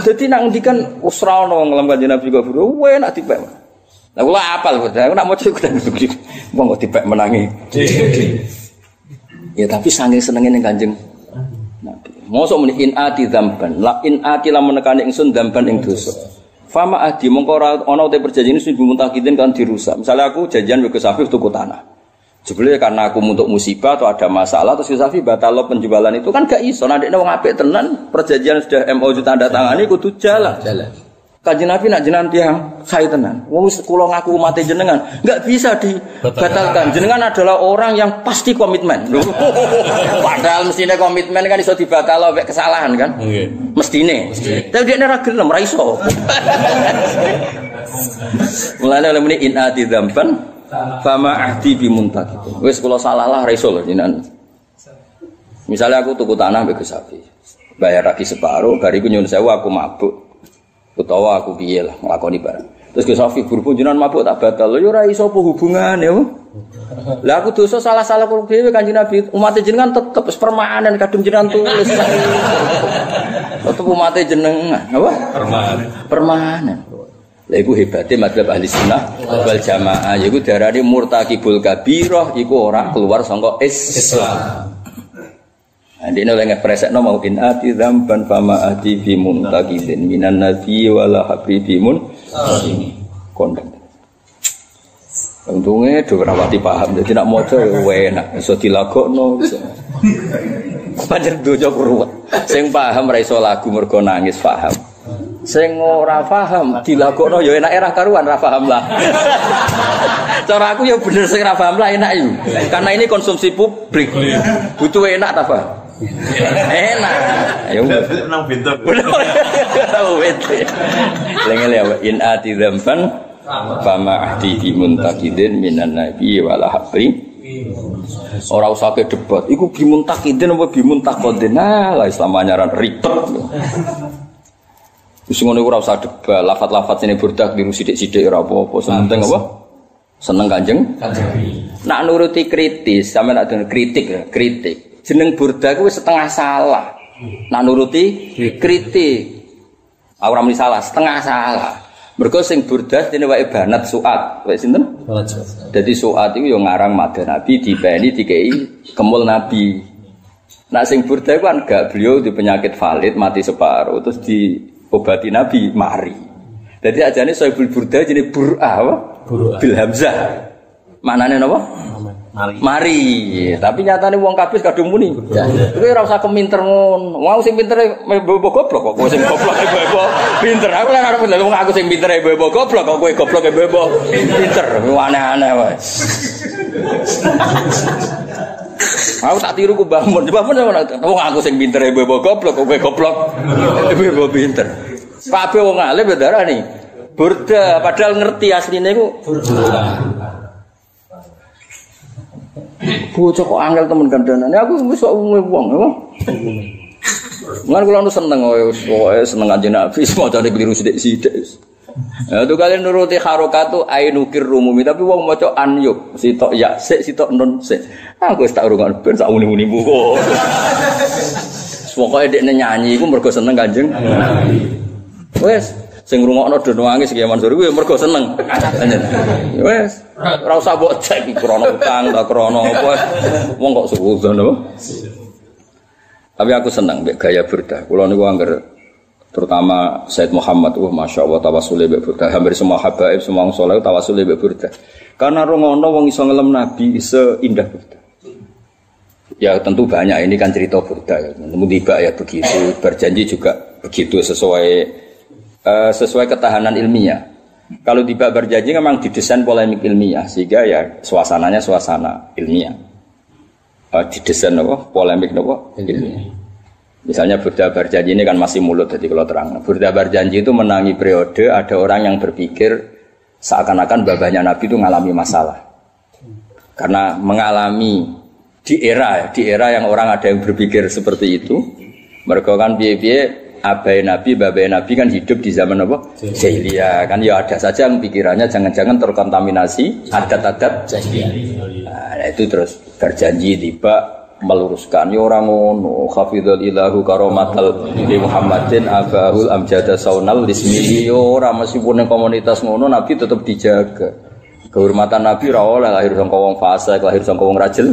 Dadi nak ngendikan usra ono ngelam kanjeng Nabi kok bro, kowe nak dipek. Lah kula apal kok, aku nak maca begitu. Wong kok dipek menangi. Ya tapi sange senenge ning kanjeng. Mosok muni in ati dzamban, la in ati la menekani ingsun dzamban ing dosa. Fama adi mongko ora ana te perjanjian sing dimuntakidin kan dirusak. Misalnya aku janjian ke Safi tuku tanah. Jebule karena aku untuk musibah atau ada masalah terus Safi batal penjualan itu kan gak iso. Nah, dekne wong apik tenan, perjanjian sudah MOU tanda tangani kudu jalan. Jalan. Kanjeng Nabi nak jenengan tiang saya tenan. Wong wis kula ngaku umat jenengan, enggak bisa dibatalkan. Jenengan adalah orang yang pasti komitmen. (laughs) Padahal mestine komitmen kan iso dibatal oleh kesalahan kan? Nggih. Mestine. Tapi dia ora gelem, ora iso. Mulane oleh muni in ati dzamban fama ahdi bi muntaqid. Wis kula salah lah ora iso lho jenengan. Misalnya aku tuku tanah mbek sapi. Bayar lagi separuh, bariku nyuwun sewu aku mabuk. Utawa aku piye lah nglakoni barang. Terus ke Sofi guru jenengan mabuk tak batal. Yo ora iso apa hubungane yo. Lah aku dosa salah-salah kok dhewe Kanjeng Nabi. Umat jenengan tetep permanen kadung jenengan tulis. Tetep umat jenengan, apa? Permanen. Permanen. Lah iku hebate madzhab ahli sunnah wal jamaah yaiku darane murtakibul kabirah iku ora keluar saka Islam. Nah, ini oleh ngepresekno mau in ati zamban fama ati fi muntakidin minan nabi wala habri bimun kondang. Untungnya do rawati paham jadi nak maca ya enak iso dilagokno iso. Pancen dojo ruwet. Sing paham ra iso lagu mergo nangis paham. Sing ora paham dilagokno ya enak era karuan ra paham lah. (laughs) Cara aku ya bener sing ra paham lah enak yo. Karena ini konsumsi publik. Butuh enak ta, Pak? Enak. Ayo. Nang pintu. Tahu bete. Lengel ya in ati dzamban Fama ahdi bimuntakidin minan nabi wala habri Ora usah ke debat, iku bimuntakidin apa bimuntakodin Nah lah Islam anyaran ribet Terus ngono ora usah debat, lafat-lafat sini burdak biru sidik-sidik ora apa-apa, seneng apa? Seneng kanjeng? Nak nuruti kritis, sama nak dengar kritik ya, kritik. Jeneng burda kuwi setengah salah. Nak nuruti kritik. Aku ora muni salah, setengah salah. Mergo sing burda dene wae banat suat. Wae sinten? Jadi suat itu yang ngarang mada Nabi dipeni dikei kemul Nabi. Nah sing burda itu kan gak beliau di penyakit valid mati separuh terus diobati Nabi mari. Jadi aja nih soal burda jadi bur'a apa? Bil hamzah. Maknanya apa? Mari. Mari. Tapi nyatane wong kabeh kadung muni. Kowe ora usah keminter ngono. Wong sing pinter mbebo goblok kok kowe sing goblok e mbebo pinter. Aku lan arep lha wong aku sing pinter e mbebo goblok kok kowe goblok e mbebo pinter. Aneh-aneh wae. Aku tak tiru ku bangun. Bangun wong aku sing pinter mbebo goblok kok kowe goblok mbebo pinter. Kabeh wong alim ya darani. Burda padahal ngerti asline ku Bocah kok angel temen kandhanane. Aku wis kok umume wong. Ngan kula nu seneng wis pokoke seneng kanjeng Nabi semacane keliru sithik-sithik. Ya itu kalian nuruti harokatu ainukir rumumi tapi wong maca anyuk sitok ya sik sitok non sik. Aku wis tak urungan ben sak muni-muni buku. Pokoke dekne nyanyi iku mergo seneng kanjeng Nabi. Wes sing ngrungokno do nangis Ki Mansur kuwi mergo seneng. Wes ora usah mbok cek krana utang ta krana apa. Wong kok suwudon apa? Tapi aku seneng mbek gaya burda. Kula niku angger terutama Said Muhammad, wah masya Allah tawasulnya mbek burda. Hampir semua habaib, semua orang soleh tawasulnya mbek burda. Karena rongono wong iso ngelem Nabi seindah burda. Ya tentu banyak ini kan cerita burda ya. Tiba ya begitu, berjanji juga begitu sesuai eh, sesuai ketahanan ilmiah. Kalau tiba berjanji memang didesain polemik ilmiah sehingga ya suasananya suasana ilmiah. Eh, didesain apa? Polemik apa? Ilmiah. Misalnya Burda Barjanji ini kan masih mulut, jadi kalau terang. Burda Barjanji itu menangi periode ada orang yang berpikir seakan-akan babanya Nabi itu mengalami masalah. Karena mengalami di era di era yang orang ada yang berpikir seperti itu. Mereka kan biye-biye abai Nabi, babai Nabi kan hidup di zaman apa? Jahiliyah. Kan ya ada saja yang pikirannya jangan-jangan terkontaminasi adat-adat jahiliyah. Nah, itu terus berjanji tiba meluruskan ya orang ngono hafizul ilahu karomatal di Muhammadin abahul amjada saunal lismihi ya ora meskipun komunitas ngono Nabi tetap dijaga kehormatan Nabi ra oleh lahir sangka wong fase lahir sangka wong rajel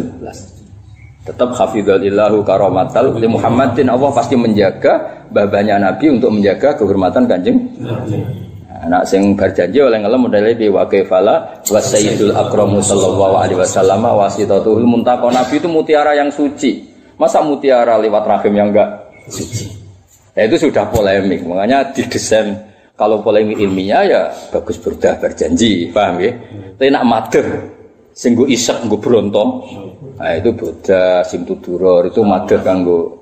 tetap hafizul ilahu karomatal di Muhammadin Allah pasti menjaga babanya Nabi untuk menjaga kehormatan kanjeng Anak sing berjanji oleh ngelem modalnya bi wa kefala wa sayyidul akramu sallallahu alaihi wasallam wasitatul muntaqo nabi itu mutiara yang suci. Masa mutiara lewat rahim yang enggak suci? Ya itu sudah polemik. Makanya didesain kalau polemik ilmiah ya bagus berdah berjanji, paham ya? Tapi nak mader sing isek nggo bronto. Nah itu Buddha sing tuduror itu mader kanggo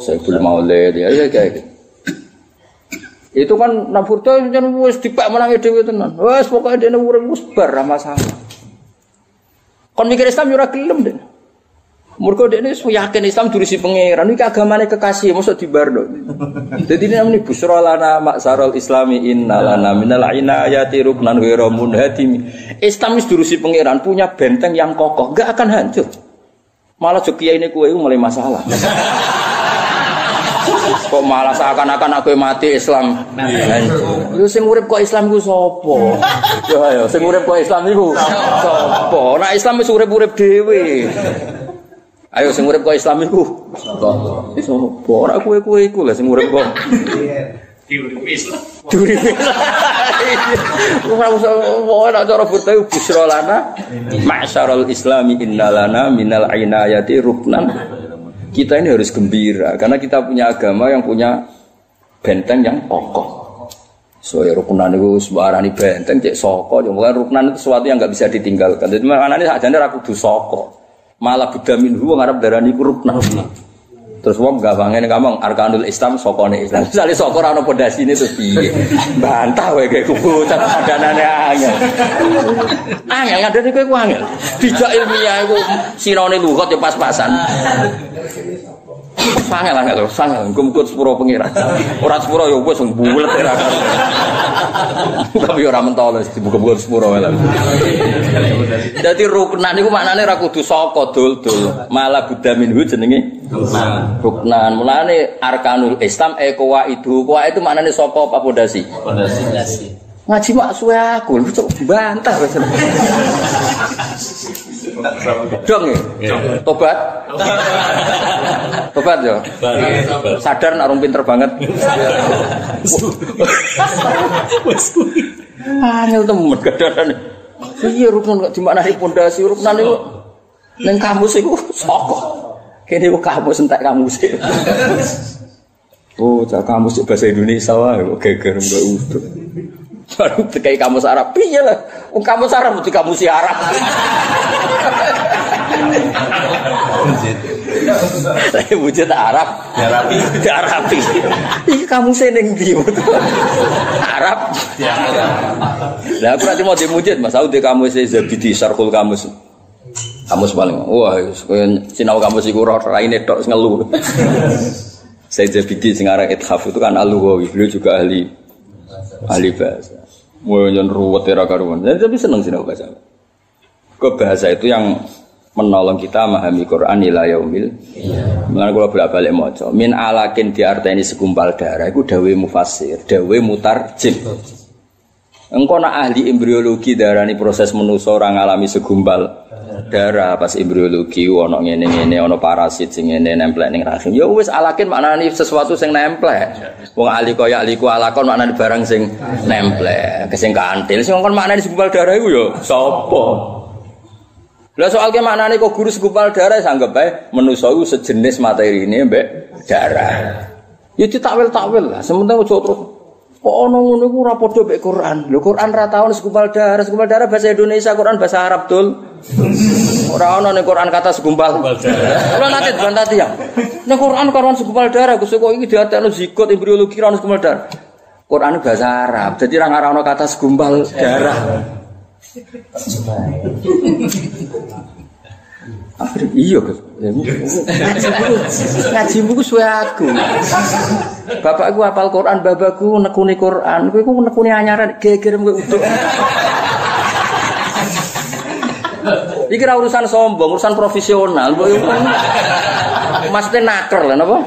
Sayyidul Maulid ya, ya kayak gitu. Itu kan Naburda jan wis dipek menangi dhewe tenan. Wes pokoke dene urip wis bar masalah. Kon mikir Islam yo ora gelem deh. Mergo dekne wis yakin Islam durisi pangeran iki agamane kekasih mosok dibarno. Dadi ini namanya busra lana maksarul islami inna lana minal inayati ruknan ghairu munhadim. Islam wis durisi pangeran punya benteng yang kokoh, gak akan hancur. Malah jokia ini kue mulai masalah. Kok malah seakan-akan aku mati Islam. Lu sing urip kok Islam ku sapa? Yo ayo sing urip kok Islam iku sapa? Nek Islam wis urip-urip dhewe. Ayo sing urip kok Islam iku sapa? Ora kowe-kowe iku lah sing urip kok. Diurip Islam. Diurip Islam. Ora usah ora cara bertayu busra lana. Ma'syarul Islami innalana minal ainayati ruknan kita ini harus gembira karena kita punya agama yang punya benteng yang kokoh. So ya rukunan itu sebarang benteng cek soko, cuma rukunan itu sesuatu yang nggak bisa ditinggalkan. Jadi mana ini saja ragu tuh soko, malah Buddha minhu ngarap darah ini rukunan. Terus wong gampangnya ngomong arkanul Islam sokone Islam. (laughs) Misalnya sokor ana pondasi ini terus piye? Bantah wae kayak kubu padanane angel. Angel ngadani kowe ku angel. Dijak ilmiah iku sinone lugat ya pas-pasan. Sangel angel sangel engko sepuro pengiran. Ora sepuro ya wis bulet ora. Tapi ora mentol dibuka-buka sepuro wae. Dadi ruknan iku maknane ora kudu saka dul-dul. Malah Buddha minhu jenenge ruknan. Mulane arkanul Islam e kuwa itu. Kuwa itu maknane saka apa pondasi? Fondasi. Ngaji mak suwe aku, bantah. Dong ya. Tobat. Tobat yo. Sadar nak rung pinter banget. Angel temen kadang Iya rukun kok di mana pondasi rukunan itu neng kamus itu soko. Kene kok kamus entek kamus. Oh, cak kamus bahasa Indonesia wae kok geger mbak udut. Baru tekai kamus Arab. Piye lah? Wong kamus Arab mesti kamus Arab. Saya wujud Arab, Diarapi. Arabi. Iki kamu seneng ndi? Arab. Lah aku nanti mau dimujud Mas Saud di kamus Zabidi Sarkul kamus. Kamus paling wah sinau kamus iku ora raine tok wis ngelu. Saya Zabidi sing aran Ithaf itu kan al-Lughawi, beliau juga ahli ahli bahasa. Yang ruwet ya karuan. Jadi tapi seneng sinau bahasa. Ke bahasa itu yang menolong kita memahami Quran ila yaumil. Mulane kula bolak-balik maca. Min alakin diarteni segumpal darah iku dawe mufassir, dawe mutarjim. Engkau nak ahli embriologi darani proses menusa orang alami segumpal darah pas embriologi ono ngene ngene ono parasit sing ngene nemplek ning rahim. Ya wis alakin maknane sesuatu sing nemplek. Wong ahli kaya ahliku alakon maknane barang sing nemplek, kesing kantil. Sing ngkon maknane segumpal darah iku ya sapa? Lah soal ke maknane kok guru segumpal darah sanggep bae manusa iku sejenis materi ini mbek darah. Ya ditakwil-takwil lah, sementara ojo kok ono ngono iku ora padha mbek Quran. Lho Quran ra tau segumpal darah, segumpal darah bahasa Indonesia, Quran bahasa Arab dul. Ora ono ning Quran kata segumpal. Ora nate bantah ya. Ning Quran karuan segumpal darah, Gus kok iki diatekno zigot embriologi ra ono segumpal darah. Quran bahasa Arab, jadi ra ngarano kata segumpal darah. Akhirnya iya Gus. Ngaji buku suwe aku. Bapakku hafal Quran, bapakku nekuni Quran, kowe ku nekuni anyaran geger kowe uduk. Iki ra urusan sombong, urusan profesional. Maksudnya naker lah napa?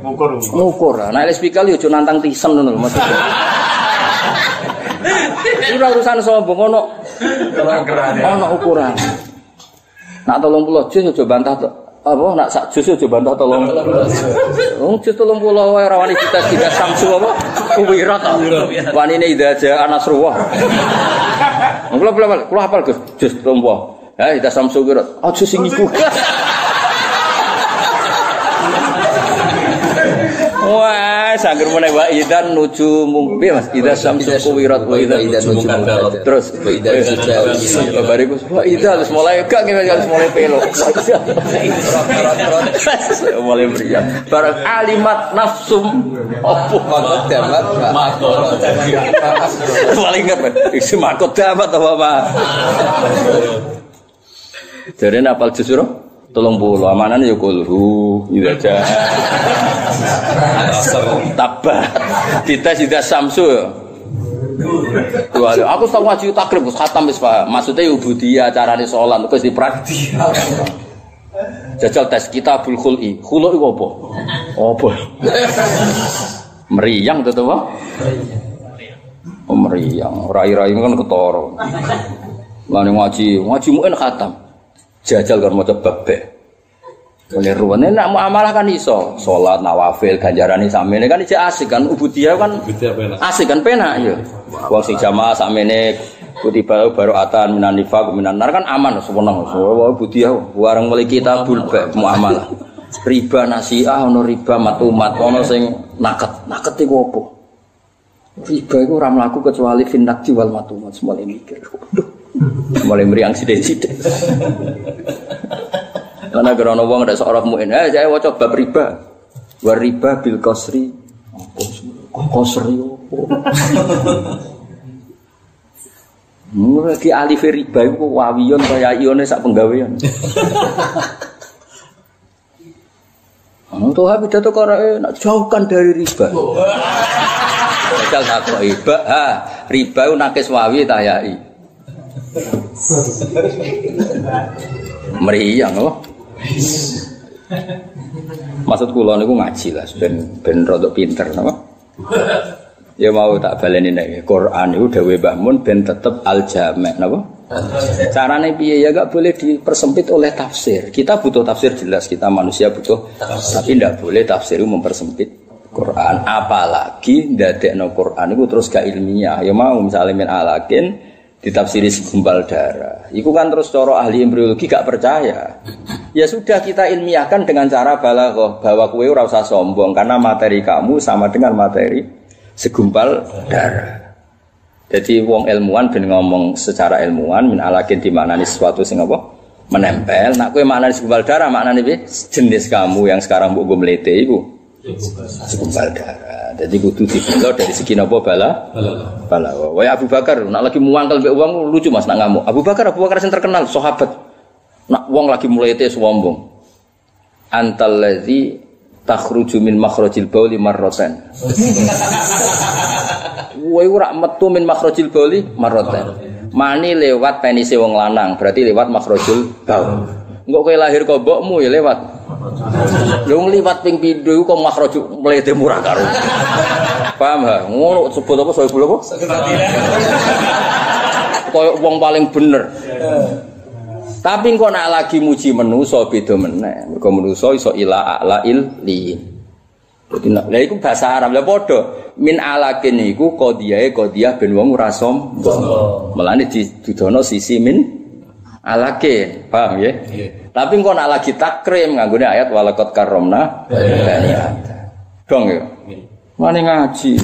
Ngukur. Ngukur. Nah, lek speaker yo aja nantang tisen ngono lho maksudnya. Ora urusan sombong ono ono ukuran. Nak tolong pulau jus aja bantah to. Apa nak sak jus aja bantah tolong. Wong jus tolong pulau wae ora wani kita tidak samsu apa? Kuwirat. Wanine ida aja anasruwah. Kula kula kula hafal Gus jus tolong pulau. Ya ida samsu kuwirat. Aja sing iku. Wah, sangger meneh wa idan nuju mumpi Mas. Ida samsu kuwirat wa ida nuju mumpi. Terus Wa idza nuju Kabar iku wa ida terus mulai gak ngene harus mulai pelo. (laughs) mulai meriah. Barang alimat nafsum opo Maqaddamat paling ingat Mas. isi makot dapat apa Pak? Jadi apal justru tolong puluh amanan ya kulhu itu aja tabat kita sudah samsu ya Wah, aku tahu ngaji takrib khatam wis Pak. Maksudnya ya ubudiyah carane salat terus dipraktik. Jajal tes kitabul khul'i. Khulu iku apa? Apa? Meriang to Pak? Oh, meriang. Rai-rai kan ketara. Ning ngaji, ngaji muen khatam. Jajal kan maca babek. Oleh ruwen nak muamalah kan iso, salat nawafil ganjarane sakmene kan ijek asik kan ubudiyah kan asik kan penak ya. Wong sing jamaah sakmene kutiba baroatan minan nifaq minan nar kan aman sewenang. Wa budiyah warang mulai kita bulbek muamalah. Riba nasiah ono riba matumat ono sing naket. Naket iku apa? Riba iku ora mlaku kecuali finnak wal matumat mulai mikir. Mulai meriang sithik-sithik. Karena gerono wong ada seorang muin, eh saya waca bab riba. Wa riba bil kosri. Kok kosri? Mulai alif riba itu wawiyon kaya ione sak penggawean. Tuh habis itu kora nak jauhkan dari riba. Jajal takok riba, ha riba itu nakis wawi tayai. Meriang loh. Maksud kula niku ngaji lah, ben ben rodok pinter napa? Ya mau tak baleni nek Quran itu dawe Mbah Mun ben tetep al jami' napa? Carane piye ya gak boleh dipersempit oleh tafsir. Kita butuh tafsir jelas, kita manusia butuh tapi tidak boleh tafsir mempersempit Quran. Apalagi ndadekno Quran itu terus gak ilmiah. Ya mau misalnya min alakin ditafsiri segumpal darah. Iku kan terus coro ahli embriologi gak percaya. Ya sudah kita ilmiahkan dengan cara balaghah bahwa kue ora usah sombong karena materi kamu sama dengan materi segumpal darah. Jadi wong ilmuwan ben ngomong secara ilmuwan min alakin di mana sesuatu sing apa menempel. Nak kue mana segumpal darah maknanya bi jenis kamu yang sekarang mbok gue ibu segumpal darah. Jadi kudu dibela dari segi napa bala? Bala. Wah Abu Bakar nak lagi muangkel mbek uang lucu Mas nak ngamuk. Abu Bakar Abu Bakar yang terkenal sahabat. Nak wong lagi melete sombong. Antal ladzi takhruju min makhrajil bauli marratan. (laughs) Kowe ora metu min makhrajil bauli marratan. Mani lewat penise wong lanang, berarti lewat makhrajul baul. Engko kowe lahir kok mbokmu ya lewat. Yo ngliwat ping pindho kok makhraju mlete murah karo. Paham ha? Ngono sebut apa soal apa? Koyok wong paling bener. Tapi kok nak lagi muji menuso beda meneh. Mergo menuso iso ila a'la il Jadi nak, iku bahasa Arab lah padha. Min alakin iku qadiyae qadiyah ben wong ora sombong. Melane didudono sisi min alakin. Paham ya? Tapi kok nak lagi takrim nganggone ayat walakot karomna bani. Dong ya. Mana ngaji.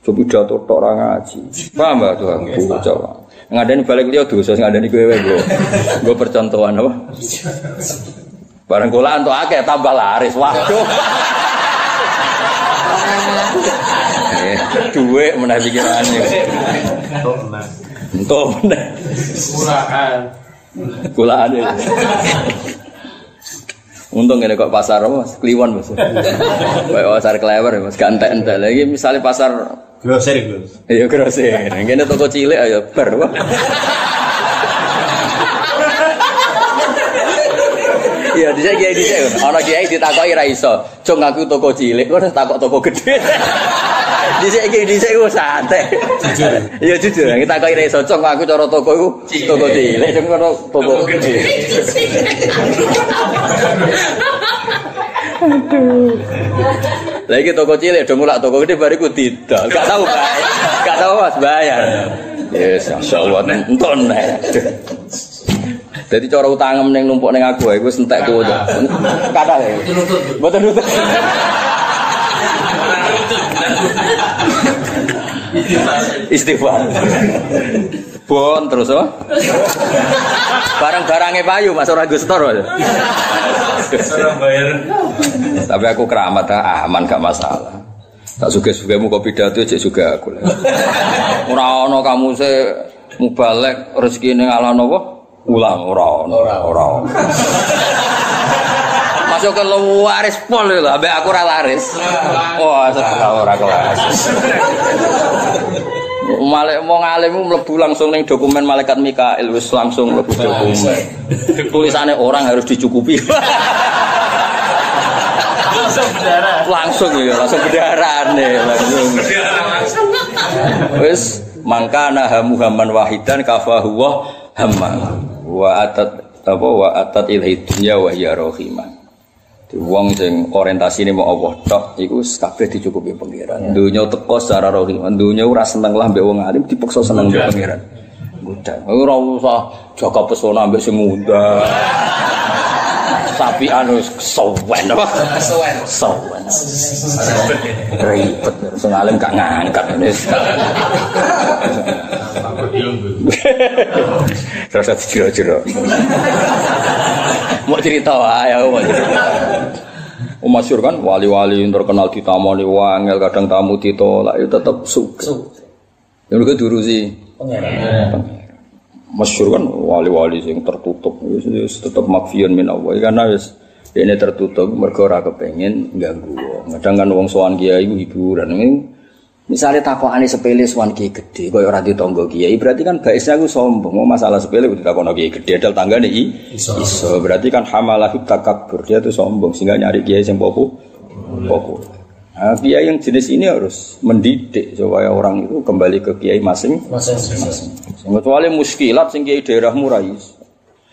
Coba jatuh tok orang ngaji. Paham mbak Tuhan? Coba. Ngadani balik dia dosa, ngadani gue gue gue percontohan apa? Barang kula antuk akeh tambah laris. Waduh. Eh, duwe meneh pikirane. Entuk meneh. Murahan. Kulaan ya. Untung ini kok pasar apa mas, kliwon mas. Kayak pasar klewer ya mas, gak entek Lagi misalnya pasar Grocery, Gus. Iya grosir. Ini toko cilik ayo ber. Iya, dhisik kiai dhisik. Ana kiai ditakoki ra iso. Aku toko cilik, kok takok toko gede. Dhisik kiai dhisik ku santai. Jujur. Iya jujur. Kita takoki ra iso. Aku cara toko iku toko cilik, cung kono toko gede. Lagi toko cilik dong mulak toko gede bariku tidak. Gak tahu bayar. Gak tahu mas bayar. Yes, masya Allah nonton. Jadi cara utang meneng numpuk neng aku, aku sentek tuh. Kata ya. Betul betul. Istighfar. Bon terus oh. Barang-barangnya payu mas ora. Orang bayar. Tapi aku keramat ah, aman gak masalah. Tak suka suka mu kopi datu cek juga aku. Ora ono kamu se mubalek rezeki ning ala nopo ulang ora ono. Masuk ke waris pol lho, ambek aku ora laris. Wah, oh, ora kelas. Malek mau ngalimu mlebu langsung ning dokumen malaikat Mikail wis langsung mlebu dokumen. Tulisannya orang harus dicukupi. Langsung berdarah. langsung ya langsung berdarah nih langsung wis mangkana hamu haman wahidan kafahu wa hamma wa atat apa wa atat ilhi dunya wa hiya rahimah wong sing orientasi ini mau Allah tok iku wis kabeh dicukupi pangeran. Dunya teko secara rahimah, dunya ora seneng lah mbek wong alim dipaksa seneng mbek pangeran. Mudah. Ora usah jaga pesona mbek sing muda. Tapi anu kesuwen apa? Kesuwen. Kesuwen. Ribet, sing alim gak ngangkat diunggu. Terus jero-jero. Mau cerita wae aku (laughs) mau cerita. Oh, masyur kan wali-wali yang terkenal ditamoni wangel kadang tamu ditolak itu tetap suka. Yang juga diurusi masyur kan wali-wali yang tertutup tetap makfiun min Allah karena ini tertutup mergo ora kepengin ganggu. Kadang kan wong sowan kiai hiburan. Ini Misalnya takokane sepele sowan kiai gede koyo ora ditangga kiai berarti kan baisnya aku sombong. Mau masalah sepele kudu takono kiai gede dal tanggane i iso. Berarti kan hamalah takabbur dia tuh sombong sehingga nyari kiai sing popo popo. Nah, kiai yang jenis ini harus mendidik supaya orang itu kembali ke kiai masing-masing. Kecuali muskilat sing kiai daerahmu ra iso.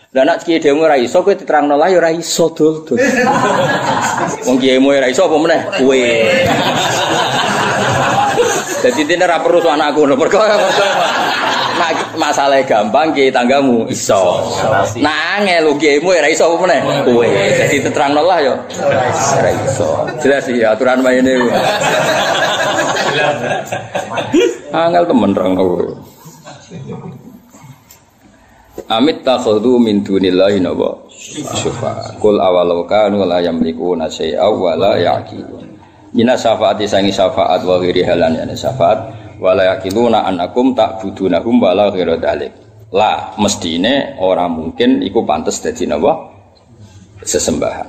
Lah nek kiai dhewe ora iso kowe diterangno lah ya ora iso dul. dul. (laughs) Wong kiai mu ora iso apa meneh? Kowe. Jadi ini ora perlu soal anakku nek masalah gampang kiai tanggamu iso. Nah angel lu kiai mu ora iso apa meneh? Kowe. Jadi diterangno lah ya ora iso. Jelas sih aturan maine. Angel temen terangno kowe. Amit takhudhu min dunillahi naba syufa. Kul awalau kanu la yamlikuna syai'a wa la. Ina syafaati sangi syafaat wa ghairi halan yani syafaat wa la yaqiluna annakum ta'budunahum wa la ghairu dzalik. La mestine ora mungkin iku pantes dadi napa sesembahan.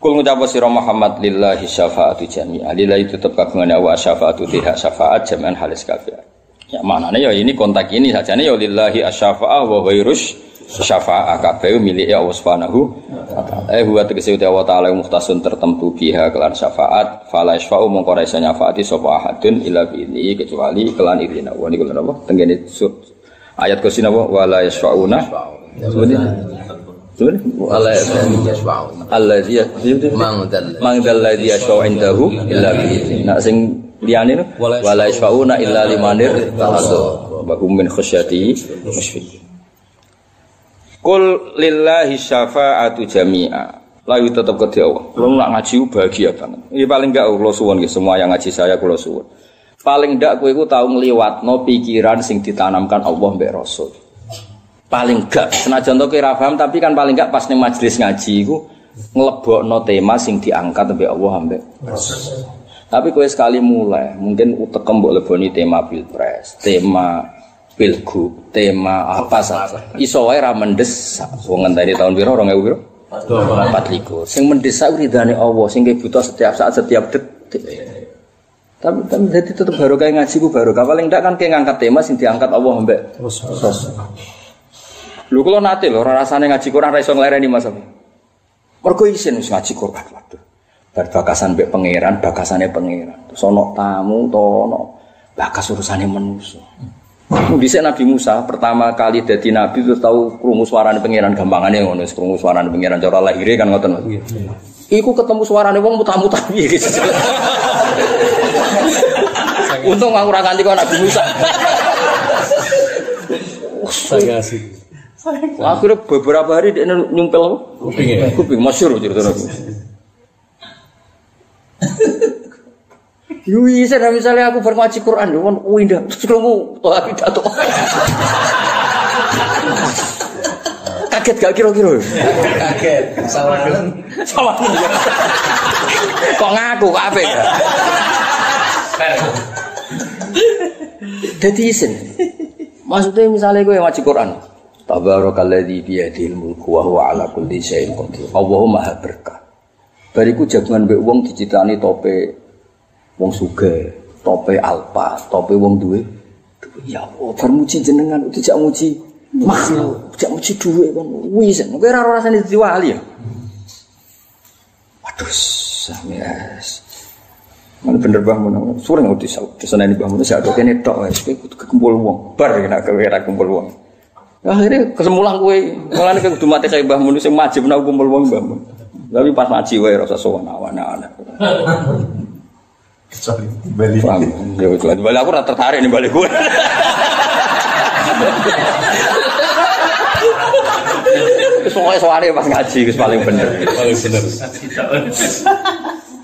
Kul ngucap sira Muhammad lillahi syafaatu jami'a. Lillahi tetep kagungan wa syafaatu tiha syafaat jami'an halis kafir. Ya maknanya ya ini kontak ini saja nih ya lillahi asyafa'ah wa ghairus syafa'ah kabeh milik ya Allah Subhanahu wa taala. Eh huwa tegese uti Allah taala muhtasun tertentu biha kelan syafaat fala yasfa'u mongko ra iso nyafaati sapa ahadun illa biini kecuali kelan idina. Wa niku napa? Tenggene sur ayat kusin apa wala yasfa'una. Sebenarnya Wala yasma'un. Allazi Mangdal. mangdal ladzi yashfa'u indahu illa bi'izni. Nah sing liyane wala yashfa'una illa limanir ta'adhu wa hum min khasyatihi musyfiqun. Kul lillahi syafa'atu jami'a. Lalu tetap ke Allah. Kalau nggak ngaji bahagia banget. Ini paling enggak kalau suwon gitu. Semua yang ngaji saya kalau suwon. Paling enggak kue ku tahu ngeliwat no pikiran sing ditanamkan Allah mbak Rasul. Paling enggak. Senajan to kira paham tapi kan paling enggak pas ning majelis ngaji ku ngelebokno tema sing diangkat mbak Allah mbak Rasul. Tapi kue sekali mulai, mungkin utekem mbok leboni tema pilpres, tema pilgub, tema apa saja. Iso wae ra mendesak. Wong ngenteni tahun piro 2000 piro? 24. Sing mendesak ridane Allah, sing butuh setiap saat, setiap detik. Tapi tapi jadi tetap baru kayak ngaji ku baru. Paling enggak kan kayak ngangkat tema sing diangkat Allah mbek. Lu kalau nate lho, ora rasane ngaji Quran ra iso nglereni Mas. Isin wis ngaji Quran. Waduh. Bar bakasan mbek pangeran, bakasane pangeran. Terus ono tamu to ono bakas urusane manusa. (laughs) Dhisik Nabi Musa pertama kali dadi nabi terus tahu krungu suarane pangeran gampangane ngono, krungu suarane pangeran cara lahire kan ngoten. Mas. Iku ketemu suarane wong muta-muta piye (laughs) gitu. Untung aku ora ganti kok Nabi Musa. Saya kasih. Akhirnya beberapa hari dia nyumpel? Kuping ya? Kuping, masyur cerita aku. (laughs) Yui, saya misalnya aku bermaci Quran, ya kan, oh indah, terus kamu toh pidato. (laughs) Kaget gak kira-kira? Kaget. Sawalan. Sama (laughs) Kok ngaku, kok apa ya? Jadi isin. Maksudnya misalnya gue ngaji Quran. Tabarakalladzi biyadil mulku wa huwa ala kulli syai'in qadir. Allahumma maha berkah. Bariku jagungan mbek wong dicitani tope wong sugih, tope alpa, tope wong duwe. Ya Allah, bar muji jenengan tidak muji makhluk, tidak muji duwe kan. Wis, kowe ora rasane dadi wali ya. Waduh, samias. Mana bener bang mana? Sore nggak disau. Ke sana ini bang mana? Saya ada kene tok. Supaya kudu kumpul uang. Bar kena kowe ra kumpul uang. Akhirnya kesemulang kowe. Mulane kowe kudu mati kayak mbah mun sing wajib nak kumpul uang mbah mun. Tapi pas ngaji wae rasa sowan awan-awan. Kecuali Bali. Paham? Ya lah. Balik aku ora tertarik nih balik gue. Pokoke sowane pas ngaji wis paling bener. Paling bener.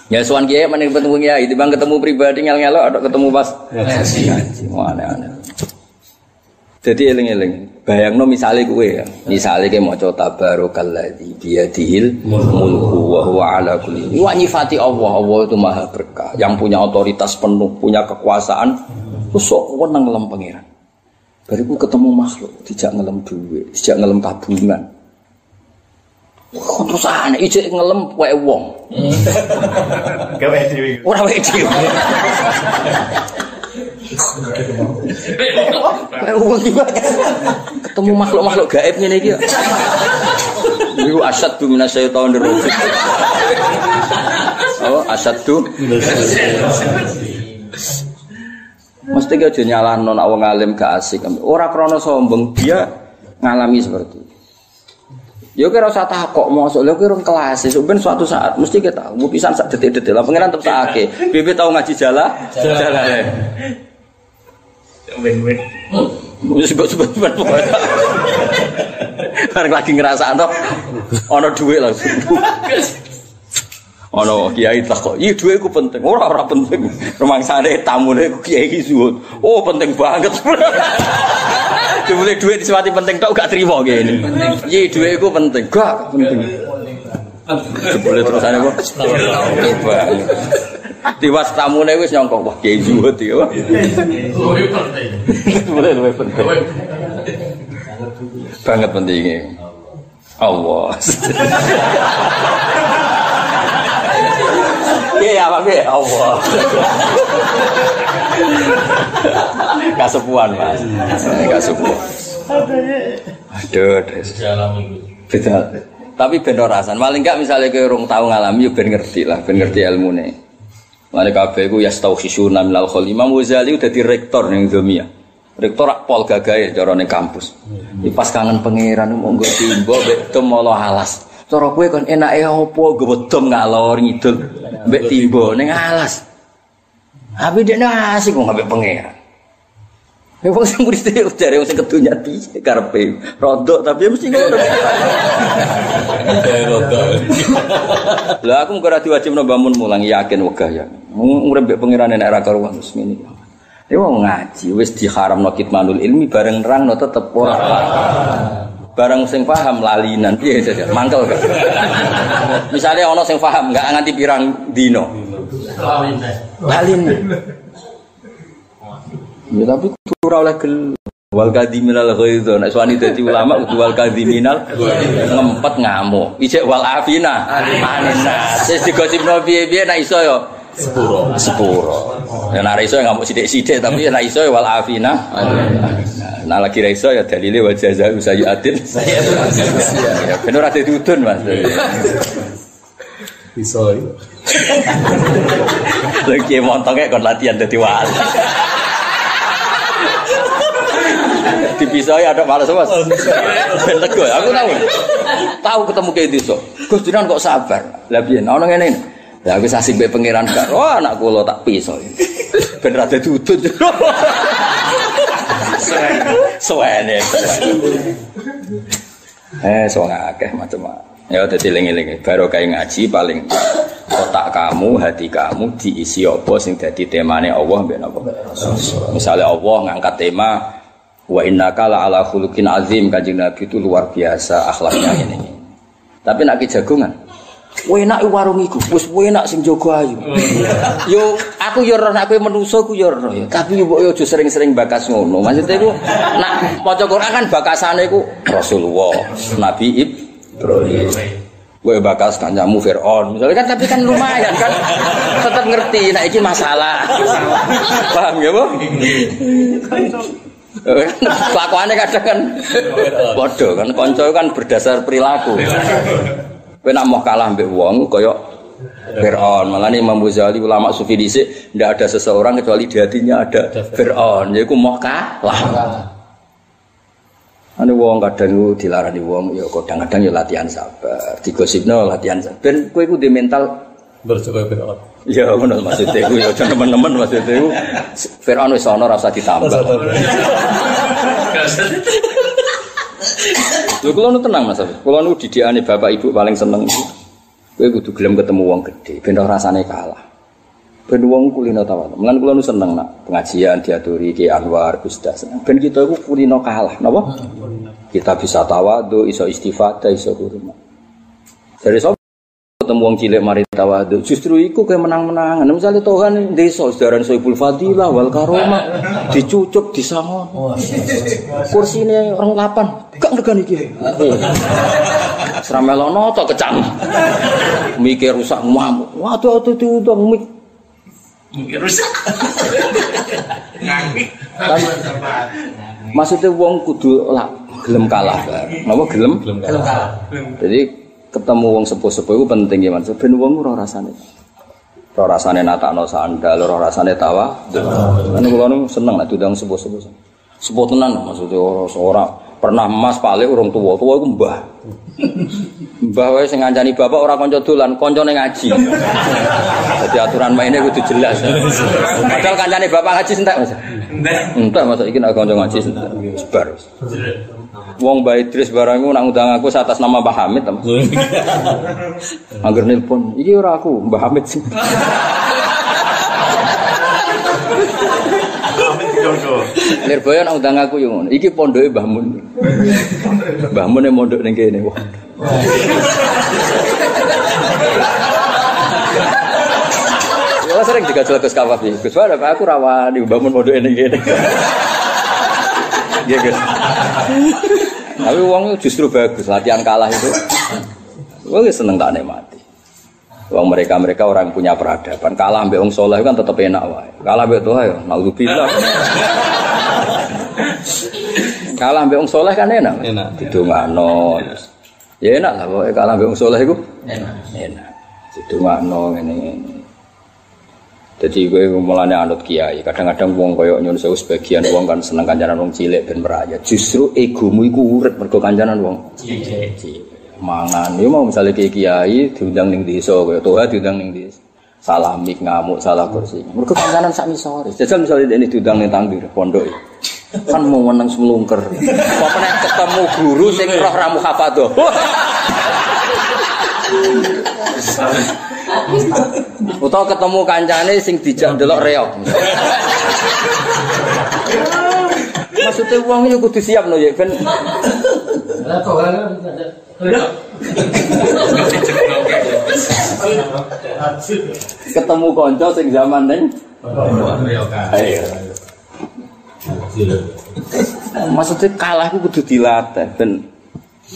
Ya sowan kiai mending ketemu kiai, bang ketemu pribadi ngel-ngelok ada ketemu pas ngaji. Wah, aneh-aneh. Jadi eling-eling. Bayangno misalnya gue ya, misalnya kayak mau coba tabarokalladzi biyadihil mulku wa huwa ala kulli. Wah nyifati Allah, Allah itu maha berkah, yang punya otoritas penuh, punya kekuasaan. Terus sok wenang ngelem pangeran. Bariku ketemu makhluk, tidak ngelem duit, tidak ngelem tabungan. Wah, terus aneh, ijek ngelem wae wong. (laughs) Gawe dhewe. Ora wae dhewe. Ketemu makhluk-makhluk gaib ngene iki. ya. Iku asad tu minasyaitonir rajim. Oh, asad tu Mesti gak aja nyalahno nek wong alim gak asik. Ora krana sombong, dia ngalami seperti itu. Ya kira usah takok mosok lha kira kelas ben suatu saat mesti kita tahu pisan sak detik-detik lah pengiran tetep sakake. Bebe tau ngaji jala? Jala. Win-win. Wis sebut-sebut ben pokoknya. Bareng lagi ngrasakno ana dhuwit langsung. Ana kiai tak kok, "Iya dhuwit iku penting." Ora ora penting. Rumangsane tamune ku kiai iki zuhud. Oh, penting banget. Dibeli duit disewati penting tok gak trimo ngene. Iya dhuwit iku penting. Gak penting. Dibeli terusane kok. Tiwas tamune wis nyongkok wah kiai zuhud penting. Mulai penting. Banget pentingnya. Allah. Iya apa Bi? Allah. Kasepuan mas. Kasepuan. Aduh, Des. Dalam itu. Beda. Tapi ben ora rasan. Paling enggak misalnya kowe urung tau ngalami yo ben ngerti lah, ben ngerti ilmune. Mane kabeh iku yastauhisuna minal khol. Imam Ghazali udah di rektor ning Domia. Rektor pol gagahe cara ning kampus. Iki pas kangen pangeran monggo timbo mbek dem molo alas. Cara kowe kon enake opo dom ngalor ngidul mbek timbo ning alas. Tapi dia asik kok ngambek pangeran. Ya wong sing murid itu dari wong sing kedunya piye karepe. Rodok tapi ya mesti ngono. Lah aku ora diwajibno bangun mulang yakin wegah ya. Urip mbek pangeran nek ora karuan terus ngene. Ya wong ngaji wis diharamno kitmanul ilmi bareng nerangno tetep ora. Barang sing paham lalinan piye saja mangkel kan. Misalnya ana sing paham enggak nganti pirang dino. Lawin deh. Lalinan. Ya tapi kudu ora oleh gel. Wal kadhiminal ghaidz. Nek suwani dadi ulama kudu wal kadhiminal ngempet ngamuk. Ijek wal afina anina. Wis digosipno piye-piye nek iso ya sepuro. Sepuro. Ya nek iso ya ngamuk sithik-sithik tapi ya nek iso ya wal afina. Nah lagi ra iso ya dalile wa jazaa'u sayyi'atin. Ya ben ora dadi udun Mas. Bisa. Lagi montonge kon latihan dadi wali. Dipisoi ada malas mas. Ben tego, aku tahu. Tahu ketemu kayak desa. Gus Dinan kok sabar. Lah piye? Ono ngene. Lah aku asik mbek pangeran gak. Oh anak kula tak pisoi. Ben ra udut. Suwene. Eh, so akeh macam-macam. Ya dadi eling-eling baru kayak ngaji paling otak kamu, hati kamu diisi apa sing dadi temane Allah mbek napa. Misalnya Allah ngangkat tema wa innaka la ala khuluqin azim kanjeng Nabi itu luar biasa akhlaknya ini. Tapi nak ki jagongan. Enak warung iku, wis enak sing jaga ayu. Yo aku yo nek kowe menungso ku yo ya. Tapi yo yo aja sering-sering bakas ngono. Maksudnya iku nak maca Quran kan bakasane iku Rasulullah, Nabi Ibrahim. Kowe bakas kancamu Firaun. Misalnya kan tapi kan lumayan kan tetap ngerti nek iki masalah. Paham ya, Bu? (laughs) Kelakuannya kadang kan bodoh kan konco kan berdasar perilaku. Kowe nak mau kalah mbek wong kaya Fir'aun. Malah nih Imam Ghazali ulama sufi dhisik ndak ada seseorang kecuali di hatinya ada Fir'aun. Yaiku mau kalah. Ane wong kadang ku dilarani wong ya kadang-kadang ya latihan sabar. Digosipno latihan sabar. Ben kowe iku di mental Berjaga Fir'aun. Ya ngono maksudnya ku ya teman-teman maksudnya ku Fir'aun wis ana rasa ditambah. Lho kula nu tenang Mas. Kula nu didikane bapak ibu paling seneng. Kowe kudu gelem ketemu wong gede ben rasane kalah. Ben wong kulino tawadhu. Mulan kula nu seneng nak pengajian diaturi Ki Anwar Gus Das. Ben kita iku kulino kalah, napa? Kita bisa tawadhu, iso istifadah, iso hormat. Dari ketemu wong cilik mari tawadhu. Justru iku kayak menang-menangan. Misalnya Tuhan desa sedaran Soibul Fadilah wal Karomah dicucuk disangon. Kursine orang lapan, gak ngergani iki. Seramelono to kecang. Mikir rusak ngamuk. Waduh aduh diundang mik. Mungkin rusak. Maksudnya wong kudu lah gelem kalah. Napa gelem? Gelem kalah. Jadi ketemu wong sepuh-sepuh itu penting ya Mas. Ben wong ora rasane. Ora rasane natakno sandal, ora rasane tawa. Kan kula nu seneng nek diundang sepuh-sepuh. Sepuh tenan maksudnya ora ora pernah mas paling urung tua, tua iku mbah. Mbah wae sing ngancani bapak ora kanca dolan, kancane ngaji. Jadi aturan mainnya kudu jelas. Padahal kancane bapak ngaji entek Mas. Entek masa iki nek kanca ngaji entek. Sebar. Wong Mbak Idris barang iku nak ngundang aku atas nama Mbah Hamid. Tem. (laughs) Angger nelpon, iki ora aku, Mbah Hamid (laughs) sih. Lirboyo nak undang aku yo ngono. Iki pondoke Mbah Mun. Mbah Mun yang mondok ning kene. Wah. Ya sering digajel Gus Kawafi. Gus Wah, Pak aku rawani Mbah Mun mondok ning kene. Iya, Gus. Tapi uang justru bagus, latihan kalah itu. Gue seneng tak nikmati. Uang mereka mereka orang punya peradaban. Kalah ambek wong soleh kan tetap enak wae. Kalah ambek tuh ayo, naudzubillah. Kalah ambek wong soleh kan enak. Enak. Didongakno. Ya enak lah pokoknya kalah ambek wong soleh iku. Enak. Enak. Didongakno ngene. Jadi gue mulane anut kiai. Kadang-kadang wong koyo nyun sewu sebagian wong kan seneng kancanan wong cilik ben merayat. Justru egomu iku urip mergo kancanan wong cilik. Mangan, yo mau misalnya kiai kiai diundang ning desa koyo toha diundang ning desa. Salah mik ngamuk, salah kursi. Mergo kancanan sak misore. Jajal misalnya ini diundang ning tangdir pondok. Kan mau menang semlungker. Pokoknya ketemu guru sing roh ramu hafadho. (laughs) Utawa ketemu kancane sing dijak ndelok reok. Maksudnya uang itu kudu siap no ya kok kan. ketemu konco sing zaman neng. Ayo. Maksudnya kalah itu kudu dilatih ben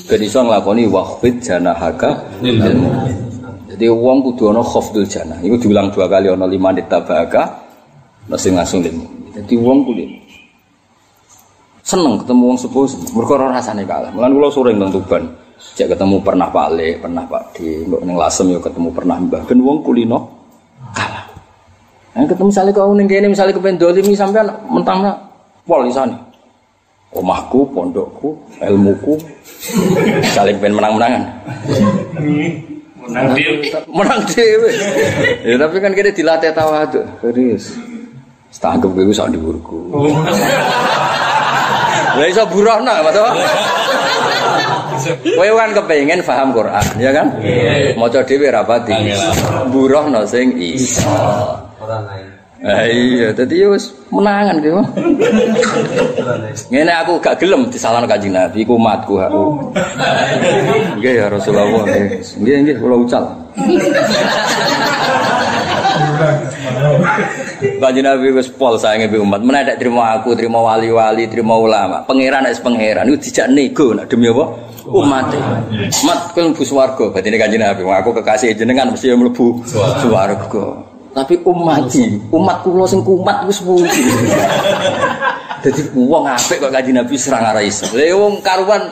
ben iso nglakoni wahfid janahaka lil mu'min. Jadi uang kudu ana khafdul janah. Iku diulang dua kali ana lima ditabaka masing langsung lil mu'min. Jadi uang kudu seneng ketemu wong sepuh mergo ora rasane kalah. Mulan kula sering nang Tuban. Cek ketemu pernah Pak Le, pernah Pak D, mbok ning Lasem yo ketemu pernah Mbah. Ben wong kulino kalah. Nah, ketemu misalnya kau ning kene misalnya kepen dolim sampean mentangnya pol isane. Omahku, pondokku, ilmuku, saling pengen menang-menangan. Menang dia. Menang dewe. ya tapi kan kene dilatih tawadhu. Serius. Setangkep gue sak dhuwurku. Lah iso burohna, Mas. Kowe kan kepengen paham Quran, ya kan? Maca dhewe rapati. Burohna sing iso. Ah iya, dadi ya wis menangan gitu. Ngene aku gak gelem disalahno Kanjeng Nabi iku umatku aku. Nggih ya Rasulullah. Nggih nggih kula ucal. Kanjeng Nabi wis pol sayange be umat. Menawa nek trimo aku, trimo wali-wali, trimo ulama. Pangeran wis pangeran iku dijak nego nak demi apa? Umat. Umat kowe mlebu swarga. Batine Kanjeng Nabi, aku kekasih jenengan mesti mlebu swarga. Tapi umat umat kula sing kumat wis pundi. (laughs) Dadi wong apik kok Kanjeng Nabi serang arah iso. Lha wong karuan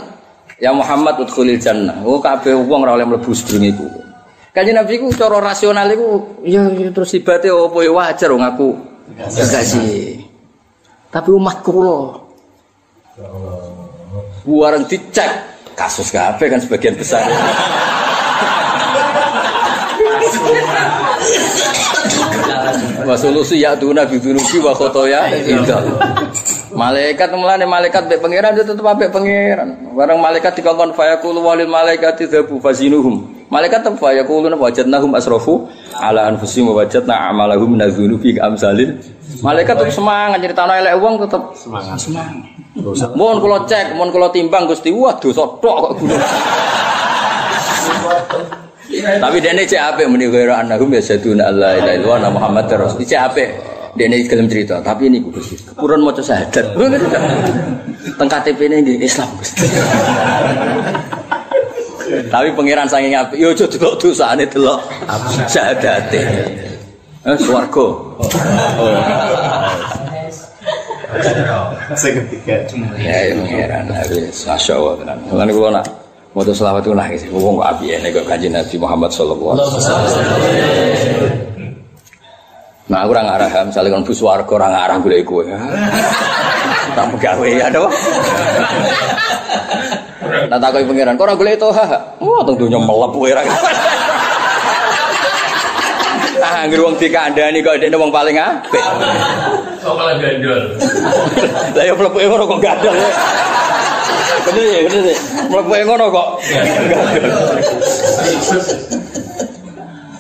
ya Muhammad udkhulil jannah. Oh kabeh wong ora oleh mlebu sedurunge iku. Kanjeng Nabi ku cara rasional iku ya ya terus ibate opo ya wajar wong aku kekasih. Tapi umat kula Buareng dicek kasus kabeh kan sebagian besar. (laughs) Wa solusi ya tuna bidunuki wa khotoya indah. Malaikat mulane malaikat be pangeran itu tetep ape pangeran. Barang malaikat dikongkon fayaqulu walil malaikati dzabu fazinuhum. Malaikat ya kuluna wajadnahum asrafu ala anfusihim wa wajadna amalahum nadzunubi amsalil. Malaikat tetep semangat nyeritakno elek wong tetep Semangat. semangat. Mohon kula cek, mohon kula timbang Gusti. Wah, dosa tok kok gunung. Tapi dene cek apik muni ghairu annahum yasaduna alla ilaha illallah wa Muhammad rasul. Cek apik. Dene gelem cerita, tapi ini Gusti. Kurun maca syahadat. (laughs) Teng KTP ini nggih Islam Gusti. (laughs) Tapi pangeran saking apik, yo aja delok dosane delok syahadate. Eh swarga. Sing ketiga. Ya, ya pangeran wis masyaallah tenan. Lan kula nak Moto selawat itu nangis, wong kok api ini kok kaji Nabi Muhammad Sallallahu Alaihi Wasallam. Nah, aku orang arah, misalnya kan bus warga orang arah gue gue, (laughs) tak pegawai ya dong. Nah, tak kau pangeran, kau orang gue itu ha, wah tentunya melep gue orang. (laughs) Ah, ngeruang tiga anda nih kau dia wong paling. Kok malah gandol. Lah ya mlebu ngono kok gadal ya. Bener ya, bener ya. Mlebu ngono kok.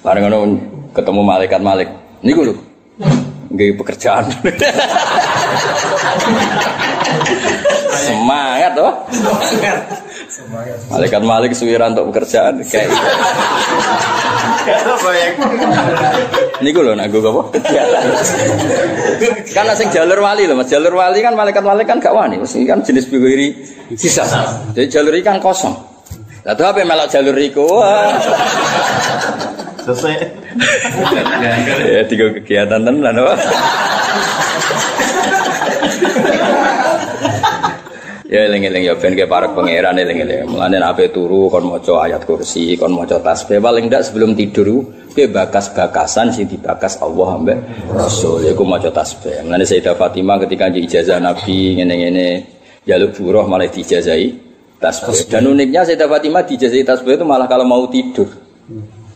Bareng ngono ketemu malaikat Malik. Niku lho. Nggih pekerjaan. Semangat toh. Malaikat Malik suwiran untuk pekerjaan kayak Niku lho nak gue apa? Karena sing jalur wali loh, Mas. Jalur wali kan malaikat-malaikat kan gak wani, Mas. Ini kan jenis bigiri sisa. Jadi jalur ini kan kosong. Lah tuh apa melok jalur iku? Wah. Selesai. ya tiga kegiatan tenan apa? Ya eling-eling ya ben ke para pangeran eling-eling. Mulane ape turu kon maca ayat kursi, kon maca tasbih paling ndak sebelum tidur ke bakas-bakasan sing dibakas Allah ambek Rasul yaiku maca tasbih. Mulane Sayyidah Fatimah ketika di ijazah Nabi ngene-ngene jaluk buruh malah dijazahi tasbih. Dan uniknya Sayyidah Fatimah dijazahi tasbih itu malah kalau mau tidur.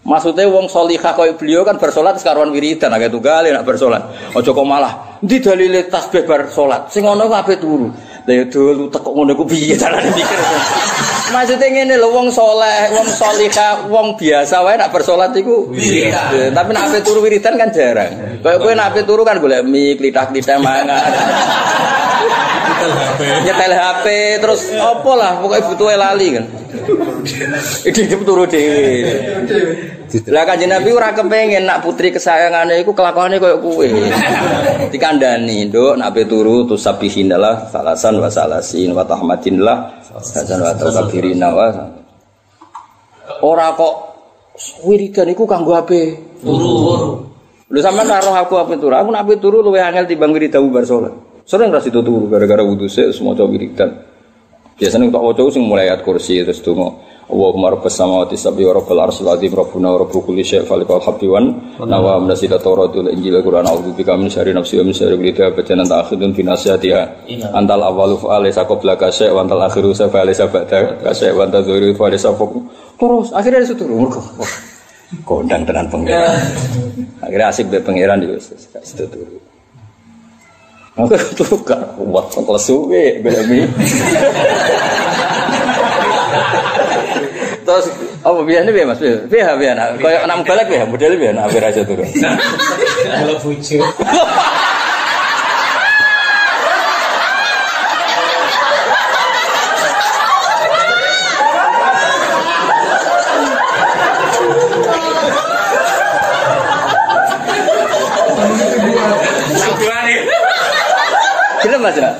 Maksudnya wong solihah kaya beliau kan bersolat sekarang wiridan agak tunggal nak bersolat. Ojo kok malah di dalile tasbih bar solat. Sing ngono ku ape turu. Lah ya dulu tekok ngono ku piye carane mikir. Maksudnya ngene lho wong soleh, wong solihah, wong biasa wae nak bersolat iku wiridan. Tapi nak ape turu wiridan kan jarang. Kayak kowe nak ape turu kan golek mie, klitah-klitah mangan. Nyetel HP terus apa lah pokoknya butuh lali kan. Dia turu dewi lah kanjeng Nabi ora kepengen nak putri kesayangannya itu kelakuannya kayak kue dikandani dok nak turu tu sabihin lah salasan wa salasin wa tahmadin lah salasan wa takbirina wa ora kok wiridan iku kanggo HP turu. Lu sampean roh aku apa turu? Aku nak turu luwe angel timbang wiridamu bar salat. Sering ras itu turu gara-gara wudhu sih semua coba wiridan. Biasanya untuk wajah sing mulai ayat kursi terus tunggu. Allahumma rabbas samawati sab'i wa rabbal arsyil azim rabbuna wa rabbu kulli syai' falikal habbi wan nawa menasida tauratul injil quran. A'udzu bika min syarri nafsi wa min syarri kulli dabatin anta akhidun fi nasihatiha antal awwalu fa alaysa qabla ka syai' wa antal akhiru fa alaysa ba'da ka syai' wa antal dzuri fa alaysa terus akhirnya itu turu mergo kondang tenan pangeran (laughs) akhirnya asik be pangeran di situ gak kuat kok lesuwe belami. Terus apa biasanya biar mas? Biar biar kayak enam balik biar model biar nak biar aja turun. Kalau bucu. Gelem mas ya?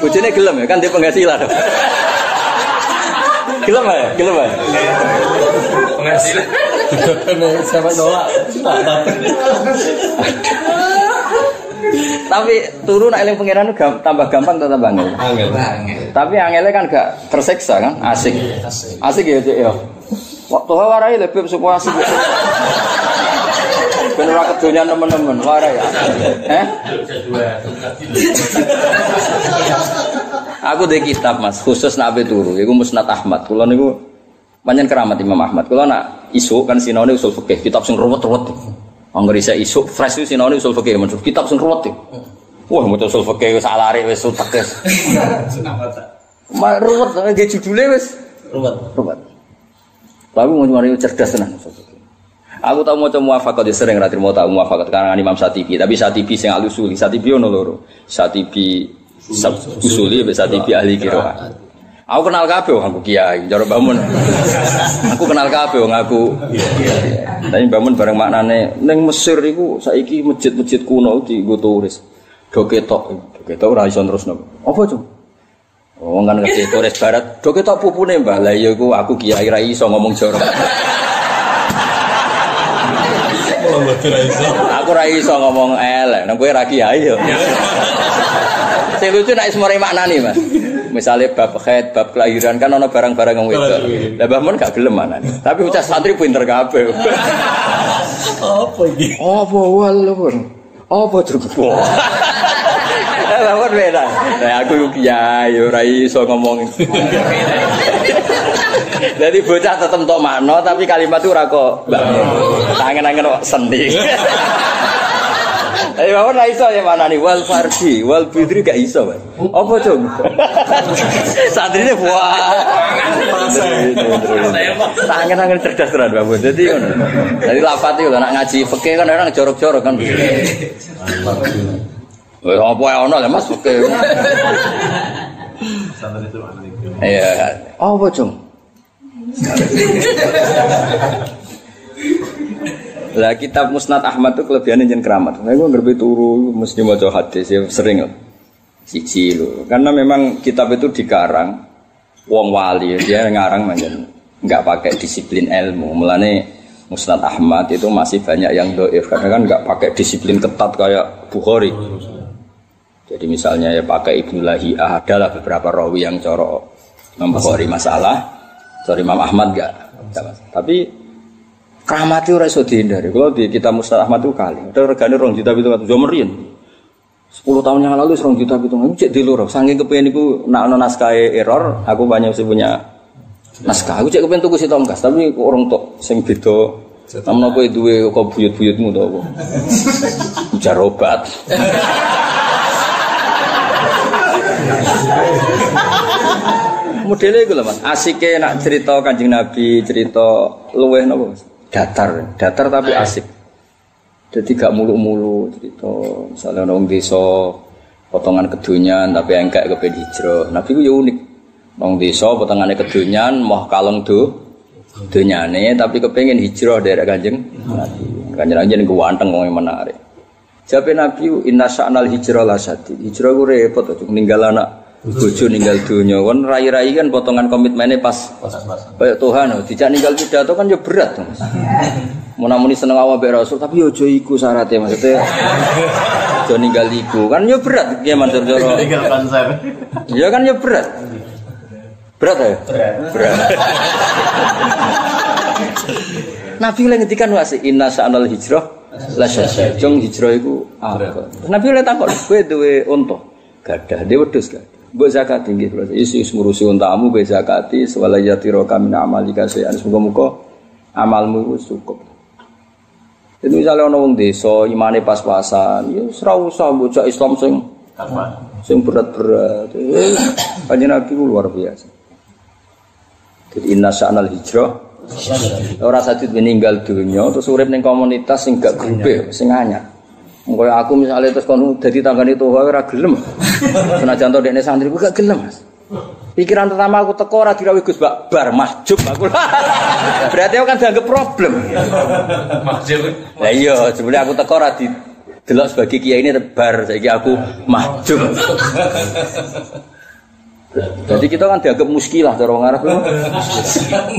Bujine gelem ya kan dia penghasilan. Gelem ya, gelem ya. Penghasilan. (laughs) Sampai nolak. Tapi turun nak eling pangeran tambah gampang atau tambah angel? Angel. Tapi angelnya kan gak tersiksa kan, asik. Asik ya cek ya. Waktu warai lebih supaya asik. Ben ora kedonya nemen-nemen warai. Eh? Aku di kitab Mas, khusus ape turu, iku Musnad Ahmad. Kula niku panjen keramat Imam Ahmad. Kula nak isu kan sinone usul fikih, kitab sing ruwet-ruwet. Angger isa isu fresh sinone usul fikih, maksud kitab sing ruwet. Wah, mau usul fikih wis alare wis. Ma ruwet, nggih judule wis Ruwet. ruwet. Tapi mau mari cerdas tenan. Aku tau mau muafakat ya sering ratri mau tahu muafakat karena Imam Satibi. Tapi Satibi sing al usuli, Satibi ono loro. Satibi usuli, be Satibi ahli kiroah. Aku kenal kabeh wong aku kiai, cara bangun. (laughs) aku kenal kabeh wong aku. Tapi bangun bareng maknane ning Mesir iku saiki masjid-masjid kuno dienggo turis. Do ketok, do ketok ora iso terusno. Apa, Cung? Oh, kan ngerti turis barat, do ketok pupune, Mbah. Lah iku aku kiai ra iso ngomong jorok. (laughs) Iso. Aku ra iso ngomong elek, nang kowe ra kiai yo. (laughs) Sing lucu nek maknani, Mas. Misalnya bab khaid, bab kelahiran kan ono barang-barang yang wedok. Lah Mbah Mun gak gelem manani. Tapi ucap santri pinter kabeh. (laughs) Apa iki? Apa walur? Apa cukup? (laughs) Lah Mun beda. Lah aku yo kiai ora iso ngomong. Jadi bocah tetep tok makna tapi kalimat itu ora kok Mbak. Tangen-tangen kok sendi. (laughs) Eh bawa ra iso ya mana nih wal farji wal bidri gak iso Mas. Apa cung? (laughs) Santrine buah. Tangan-tangan cerdas tenan Mbak Mun. Jadi ngono. Jadi lafat itu nak ngaji fikih kan orang jorok-jorok kan. Wes apa ya ono lah Mas fikih. Itu? Iya. Apa cung? (laughs) Lah kitab Musnad Ahmad itu kelebihannya jen keramat. Nah, gue ngerti turu mesti mau hadis ya sering lah. Siji lo. Karena memang kitab itu dikarang wong wali dia ngarang manjen nggak pakai disiplin ilmu. Mulane Musnad Ahmad itu masih banyak yang doif karena kan nggak pakai disiplin ketat kayak Bukhari. Jadi misalnya ya pakai Ibnu Lahiyah adalah beberapa rawi yang corok Imam Bukhari masalah, sorry Imam Ahmad enggak. Tapi keramat itu iso dihindari. Kalau di kita Mustad Ahmad itu kali, ada regane rong juta pitung atus Zomerin. 10 tahun yang lalu serong juta pitung itu cek diloro. Saking kepengen iku nak ono naskah error, aku banyak sih punya naskah. Aku cek kepengen tuku si tongkas, tapi kok orang tok sing beda. Namun aku duwe kok buyut-buyutmu to apa? (laughs) Ujar obat. (laughs) Modelnya itu lah mas, asiknya nak cerita kanjeng Nabi, cerita luweh nopo datar, datar tapi asik. Jadi gak mulu-mulu cerita, misalnya orang desa potongan kedunyan tapi engkek kepen hijrah. Nabi itu ya unik, orang desa potongannya kedunyan mau kaleng do, dunyane tapi kepengen hijrah dari kanjeng Nabi. Kanjeng Nabi ini ganteng wong menarik. Jabe Nabi inna sya'nal hijrah la syadid. Hijrah ku repot tuh ninggal anak bojo ninggal dunia kan rai-rai kan potongan komitmennya pas kayak Tuhan dijak ninggal pidato kan ya berat Mas. Munamuni seneng awak mbek Rasul tapi yo aja iku syaratnya maksudnya aja ninggal iku kan yo berat ya Mansur Joro. Tinggal konser. Ya kan ya berat. Berat ya? Berat. Nabi oleh ngetikan wasi inna sa'anal hijrah la syasya. Jong hijrah iku apa? Nabi oleh takon kowe duwe unta. Gadah, dia wedhus gadah. Mbok zakat tinggi terus. Isu ngurusi untamu kowe zakati sewala yatiro kami amalika sayan. Muga-muga amalmu itu cukup. Jadi misalnya ono wong desa imane pas-pasan, ya ora usah bocah Islam sing Apa? sing berat-berat. Kanjeng Nabi luar biasa. Jadi inna sya'nal hijrah ora sadit meninggal dunia terus urip ning komunitas sing gak grupe, sing anyar. Mengko aku misalnya terus kono dadi tanggane tuwa ora gelem. (laughs) Senajan to dekne santri gak gelem, Mas. Pikiran pertama aku teko ora dirawi Gus Bak bar mahjub aku. (laughs) Berarti aku kan dianggap problem. Maksud Lah iya, sebenarnya aku teko ora di delok sebagai kiai ini bar saiki aku mahjub. (laughs) Jadi kita kan dianggap muskilah cara orang Arab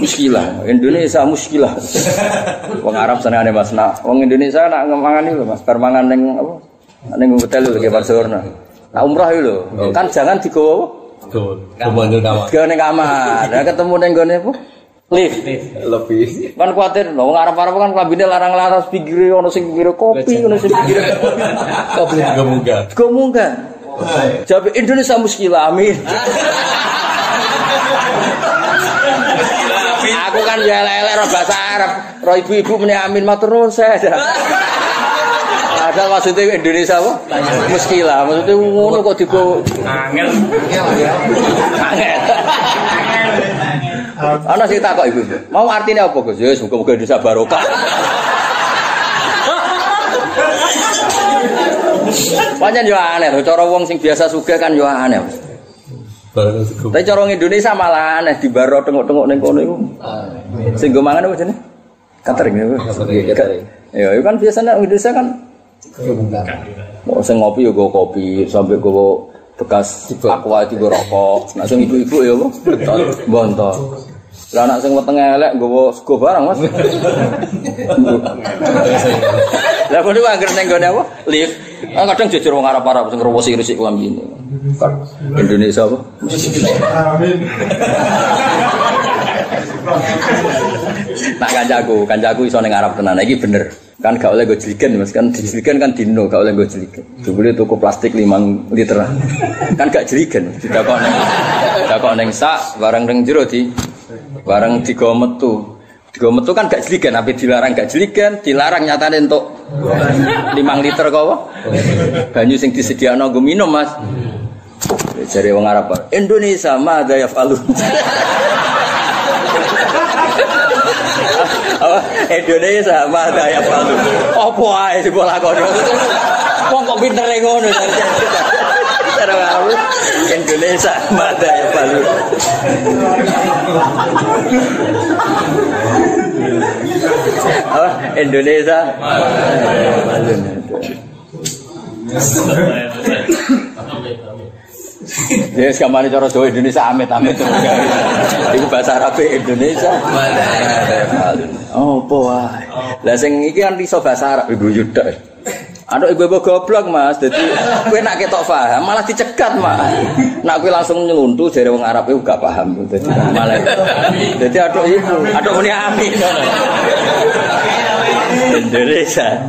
muskilah. Indonesia muskilah. Wong Arab seneng ane Mas. Nah, wong Indonesia nak ngemangan itu Mas, bar mangan ning apa? Ning hotel lho ke Barcelona. Nah, umrah itu lho. Kan jangan digowo Betul. Kamar. ke ning kamar. Nah, ketemu ning gone apa? Lift. Lebih. Kan kuatir lho, wong Arab-Arab kan klambine larang-larang pinggire ono sing pinggire kopi, ono sing pinggire kopi. Moga-moga. Kok munggah? Jawab Indonesia muskilah, amin. Aku kan ya lele roh bahasa Arab. Roh ibu-ibu meni amin matur nuwun saya. Ada maksudnya Indonesia apa? Muskilah, maksudnya ngono kok digo angel. angel. Ana sing takok ibu. Mau artinya apa Gus? Ya muga-muga Indonesia barokah. Pancen yo aneh, lho. cara wong sing biasa sugih kan yo aneh. Tapi cara wong Indonesia malah aneh di baro tengok-tengok ning kono iku. Sing go mangan apa jenenge? Catering ya. catering. Ya, itu kan biasanya orang Indonesia kan mau sing ngopi ya gue kopi sampai gue bekas aqua gue rokok. Nah sing ibu-ibu ya bontot. Lah anak sing wetenge elek gue sego barang Mas. (laughs) Lah niku anggere ning gone apa? Lift. Ah kadang jejer wong Arab-Arab sing ngrowosi risik lambine. Indonesia apa? Nak kancaku, kancaku iso ning Arab tenan. Iki bener. Kan gak oleh gue jeligen Mas, kan dijeligen kan dino, gak oleh gue jeligen. Dibeli tuku plastik 5 liter. Kan gak jeligen, didakok ning dakok ning sak barang ning jero di barang digo metu. Digo metu kan gak jeligen, tapi dilarang gak jeligen, dilarang nyatane untuk 5 liter apa? Banyu sing disediakno nggo minum Mas. Jare wong Arab, Indonesia madza yafalun. apa Indonesia mata ya palu apa ae kono wong kok pinter ngono aku Indonesia mata ya palu apa Indonesia palu Ya, sekarang cara Jawa Indonesia amit-amit terus. Iku bahasa Arab Indonesia. Oh, apa wae. Lah sing iki kan iso bahasa Arab Ibu Yuda. Aduh ibu-ibu goblok mas, jadi kue nak ketok paham malah dicegat mas. Nak kue langsung nyeluntu jadi wong Arab itu gak paham, jadi malah. Jadi aduh ibu, aduh muni amin. Indonesia.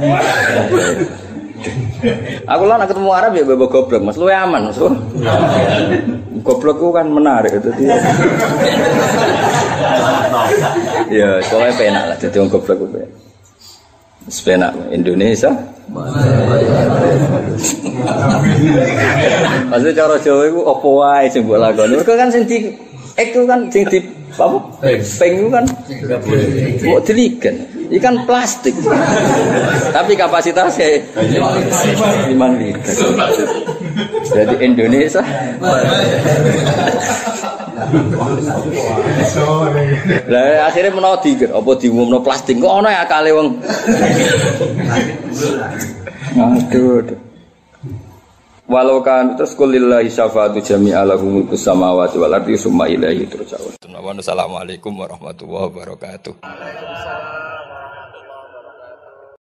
Aku lah nak ketemu Arab ya ibu goblok mas, lu aman mas. Goblokku kan menarik itu dia. Ya, soalnya penak lah, jadi orang goblok itu. Sepenak Indonesia. (laughs) Maksudnya cara Jawa itu apa wae sing mbok lakoni. Mergo kan sing di itu kan sing di apa? Peng itu kan mau diligen. Ikan plastik. Tapi kapasitasnya 5 liter. Jadi Indonesia (laughs) Lah akhirnya menawa diger apa diumumno plastik kok ana ya akale wong. Aduh. Walau kan terus kulillahi syafaatu jami'a lahum mulku samawati wal ardi summa ilaihi turja'un. Assalamualaikum warahmatullahi wabarakatuh.